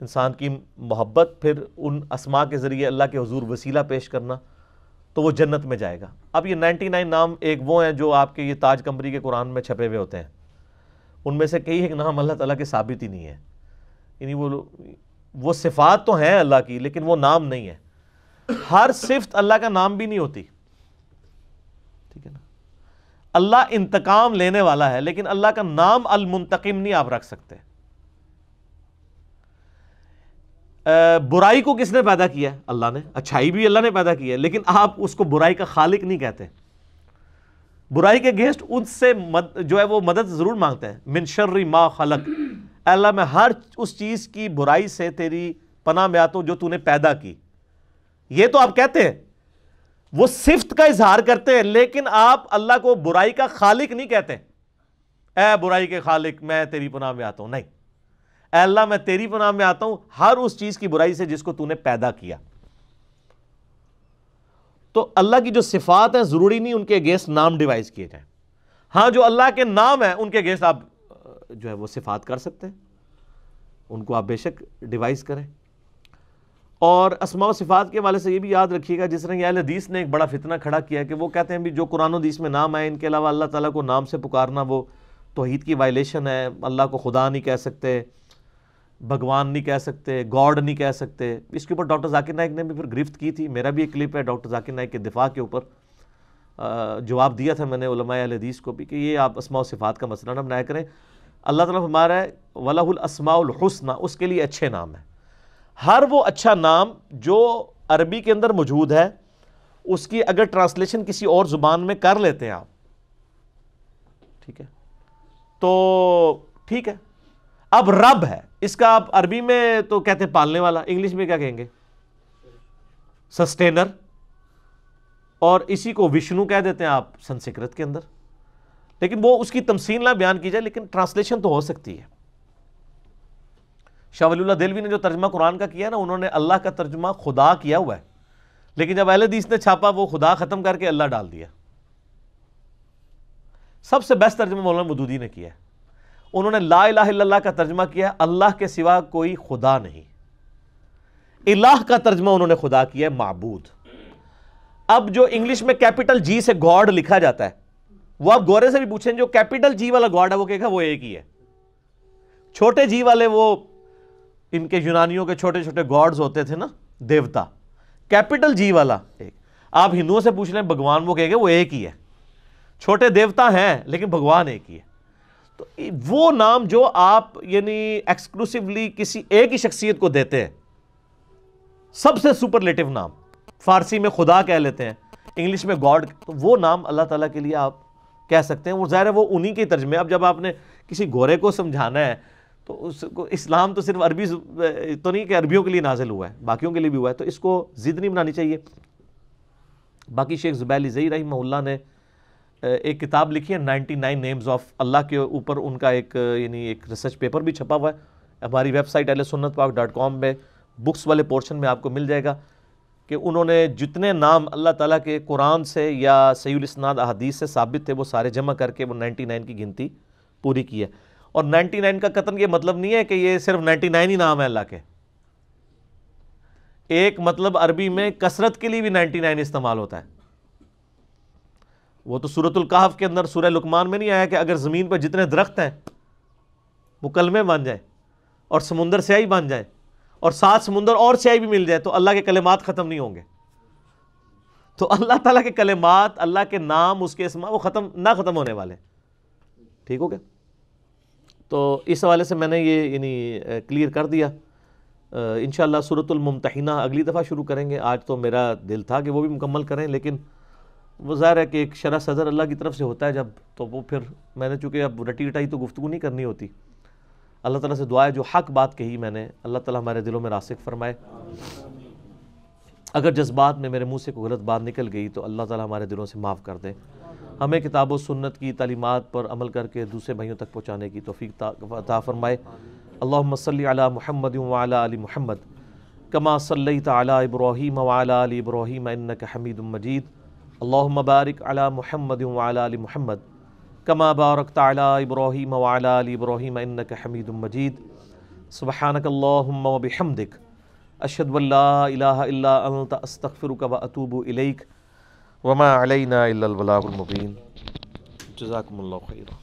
انسان کی محبت، پھر ان اسما کے ذریعے اللہ کے حضور وسیلہ پیش کرنا تو وہ جنت میں جائے گا۔ اب یہ نائنٹی نائن نام ایک وہ ہیں جو آپ کے یہ تاج کمبری کے قرآن میں چھپے ہوئے ہوتے ہیں۔ ان میں سے کئی ایک نام اللہ تعالیٰ کے ثابت ہی نہیں ہے یعنی وہ وہ صفات تو ہیں اللہ کی، لیکن وہ نام نہیں ہے ہر صفت اللہ کا نام بھی نہیں ہوتی۔ اللہ انتقام لینے والا ہے، لیکن اللہ کا نام المنتقم نہیں آپ رکھ سکتے۔ برائی کو کس نے پیدا کیا؟ ہے اللہ نے۔ اچھائی بھی اللہ نے پیدا کی ہے، لیکن آپ اس کو برائی کا خالق نہیں کہتے۔ برائی کے گیسٹ ان سے جو ہے وہ مدد ضرور مانگتے ہیں۔ من شر ما خلق۔ اللہ، میں ہر اس چیز کی برائی سے تیری پناہ میں آتا ہوں جو تو نے پیدا کی۔ یہ تو آپ کہتے ہیں۔ وہ صفت کا اظہار کرتے ہیں، لیکن آپ اللہ کو برائی کا خالق نہیں کہتے۔ اے برائی کے خالق، میں تیری پناہ میں آتا ہوں۔ نہیں۔ اے اللہ، میں تیری پناہ میں آتا ہوں۔ ہر اس چیز کی برائی سے جس کو تو نے پیدا کیا۔ تو اللہ کی جو صفات ہیں، ضروری نہیں ان کے گیسٹ نام ڈیوائز کیے جائیں۔ ہاں جو اللہ کے نام ہیں، ان کے گیسٹ آپ جو ہے، وہ صفات کر سکتے ہیں۔ ان کو آپ بے شک ڈیوائز کریں۔ اور اسماء و صفات کے والے سے یہ بھی یاد رکھیے گا، جس طرح یہ حدیث نے ایک بڑا فتنہ کھڑا کیا کہ وہ کہتے ہیں بھی جو قرآن و حدیث میں نام آئے، ان کے علاوہ اللہ تعالیٰ کو نام سے پکارنا وہ توحید کی وائلیشن ہے، اللہ کو خدا نہیں کہہ سکتے، بھگوان نہیں کہہ سکتے، گاڈ نہیں کہہ سکتے۔ اس کے اوپر ڈاکٹر ذاکر نائک نے بھی پھر گرفت کی تھی۔ میرا بھی ایک کلپ ہے ڈاکٹر ذاکر نائک کے دفاع کے اوپر۔ جواب دیا تھا میں نے علماء حدیث کو بھی کہ یہ آپ اسماء و صفات کا مسئلہ نہ بنایا کریں۔ اللہ تعالیٰ ہمارا ہے ولہ الاسماء الحسنہ اس کے لیے اچھے نام ہیں۔ ہر وہ اچھا نام جو عربی کے اندر موجود ہے، اس کی اگر ٹرانسلیشن کسی اور زبان میں کر لیتے ہیں آپ، ٹھیک ہے؟ تو ٹھیک ہے۔ اب رب ہے، اس کا آپ عربی میں تو کہتے ہیں پالنے والا، انگلش میں کیا کہیں گے؟ سسٹینر۔ اور اسی کو وشنو کہہ دیتے ہیں آپ سنسکرت کے اندر۔ لیکن وہ اس کی تمثیل نہ بیان کی جائے، لیکن ٹرانسلیشن تو ہو سکتی ہے۔ شاہ ولی اللہ دلوی نے جو ترجمہ قرآن کا کیا نا، انہوں نے اللہ کا ترجمہ خدا کیا ہوا ہے۔ لیکن جب اہل حدیث نے چھاپا، وہ خدا ختم کر کے اللہ ڈال دیا۔ سب سے بیسٹ ترجمہ مولانا مدودی نے کیا ہے۔ انہوں نے لا الہ الا اللہ کا ترجمہ کیا، اللہ کے سوا کوئی خدا نہیں۔ الہ کا ترجمہ انہوں نے خدا کیا ہے، معبود۔ اب جو انگلش میں کیپٹل جی سے گاڈ لکھا جاتا ہے، وہ آپ گورے سے بھی پوچھیں، جو کیپٹل جی والا گاڈ ہے، وہ کہے وہ ایک ہی ہے۔ چھوٹے جی والے وہ ان کے یونانیوں کے چھوٹے چھوٹے گاڈز ہوتے تھے نا، دیوتا۔ کیپٹل جی والا ایک۔ آپ ہندوؤں سے پوچھ لیں، بھگوان وہ کہے گا، وہ ایک ہی ہے۔ چھوٹے دیوتا ہیں، لیکن بھگوان ایک ہی ہے۔ تو وہ نام جو آپ یعنی ایکسکلوسیولی کسی ایک ہی شخصیت کو دیتے ہیں، سب سے سپرلیٹو نام۔ فارسی میں خدا کہہ لیتے ہیں، انگلش میں گاڈ۔ تو وہ نام اللہ تعالیٰ کے لیے آپ کہہ سکتے ہیں۔ وہ ظاہر ہے وہ انہی کے ترجمے۔ اب جب آپ نے کسی گورے کو سمجھانا ہے تو اس کو اسلام تو صرف عربی تو نہیں کہ عربیوں کے لیے نازل ہوا ہے، باقیوں کے لیے بھی ہوا ہے، تو اس کو ضد نہیں بنانی چاہیے۔ باقی شیخ زبیلی زئی رحمہ اللہ نے ایک کتاب لکھی ہے، ninety nine names of Allah کے اوپر ان کا ایک یعنی ایک ریسرچ پیپر بھی چھپا ہوا ہے۔ ہماری ویب سائٹ اہل سنت پاک ڈاٹ کام میں بکس والے پورشن میں آپ کو مل جائے گا کہ انہوں نے جتنے نام اللہ تعالیٰ کے قرآن سے یا سعی الاسناد احادیث سے ثابت تھے، وہ سارے جمع کر کے وہ نائنٹی نائن کی گنتی پوری کی ہے۔ اور نائنٹی نائن کا قطن یہ مطلب نہیں ہے کہ یہ صرف نائنٹی نائن ہی نام ہے اللہ کے۔ ایک مطلب عربی میں کثرت کے لیے بھی نائنٹی نائن استعمال ہوتا ہے۔ وہ تو صورت القحف کے اندر سورہ لکمان میں نہیں آیا کہ اگر زمین پر جتنے درخت ہیں وہ کلمے بن جائیں اور سمندر سیاہی بن جائیں اور سات سمندر اور سیاہی بھی مل جائے تو اللہ کے کلمات ختم نہیں ہوں گے۔ تو اللہ تعالیٰ کے کلمات، اللہ کے نام، اس کے اسما وہ ختم نہ ختم ہونے والے۔ ٹھیک ہو گیا؟ تو اس حوالے سے میں نے یہ یعنی کلیئر کر دیا۔ انشاءاللہ صورت الممتحنہ اگلی دفعہ شروع کریں گے۔ آج تو میرا دل تھا کہ وہ بھی مکمل کریں، لیکن وہ ظاہر ہے کہ ایک شرح صدر اللہ کی طرف سے ہوتا ہے جب تو وہ پھر میں نے چونکہ اب رٹی رٹائی تو گفتگو نہیں کرنی ہوتی۔ اللہ تعالیٰ سے دعا ہے، جو حق بات کہی میں نے، اللہ تعالیٰ ہمارے دلوں میں راسک فرمائے۔ اگر جذبات میں میرے منہ سے کوئی غلط بات نکل گئی تو اللہ تعالیٰ ہمارے دلوں سے معاف کر دے۔ ہمیں کتاب و سنت کی تعلیمات پر عمل کر کے دوسرے بھائیوں تک پہنچانے کی توفیق عطا فرمائے۔ اللہم صلی علی محمد وعلی علی محمد، کما صلیت علی ابراہیم وعلی علی ابراہیم انک حمید مجید۔ اللہم بارک علی محمد وعلی علی محمد، کما بارکت علی ابراہیم وعلی علی ابراہیم انک حمید مجید۔ سبحانک اللہم وبحمدک اشہد واللہ الہ الا انت، استغفرک و اتوب الیک۔ وما علينا إلا البلاغ المبين. جزاكم الله خيرا.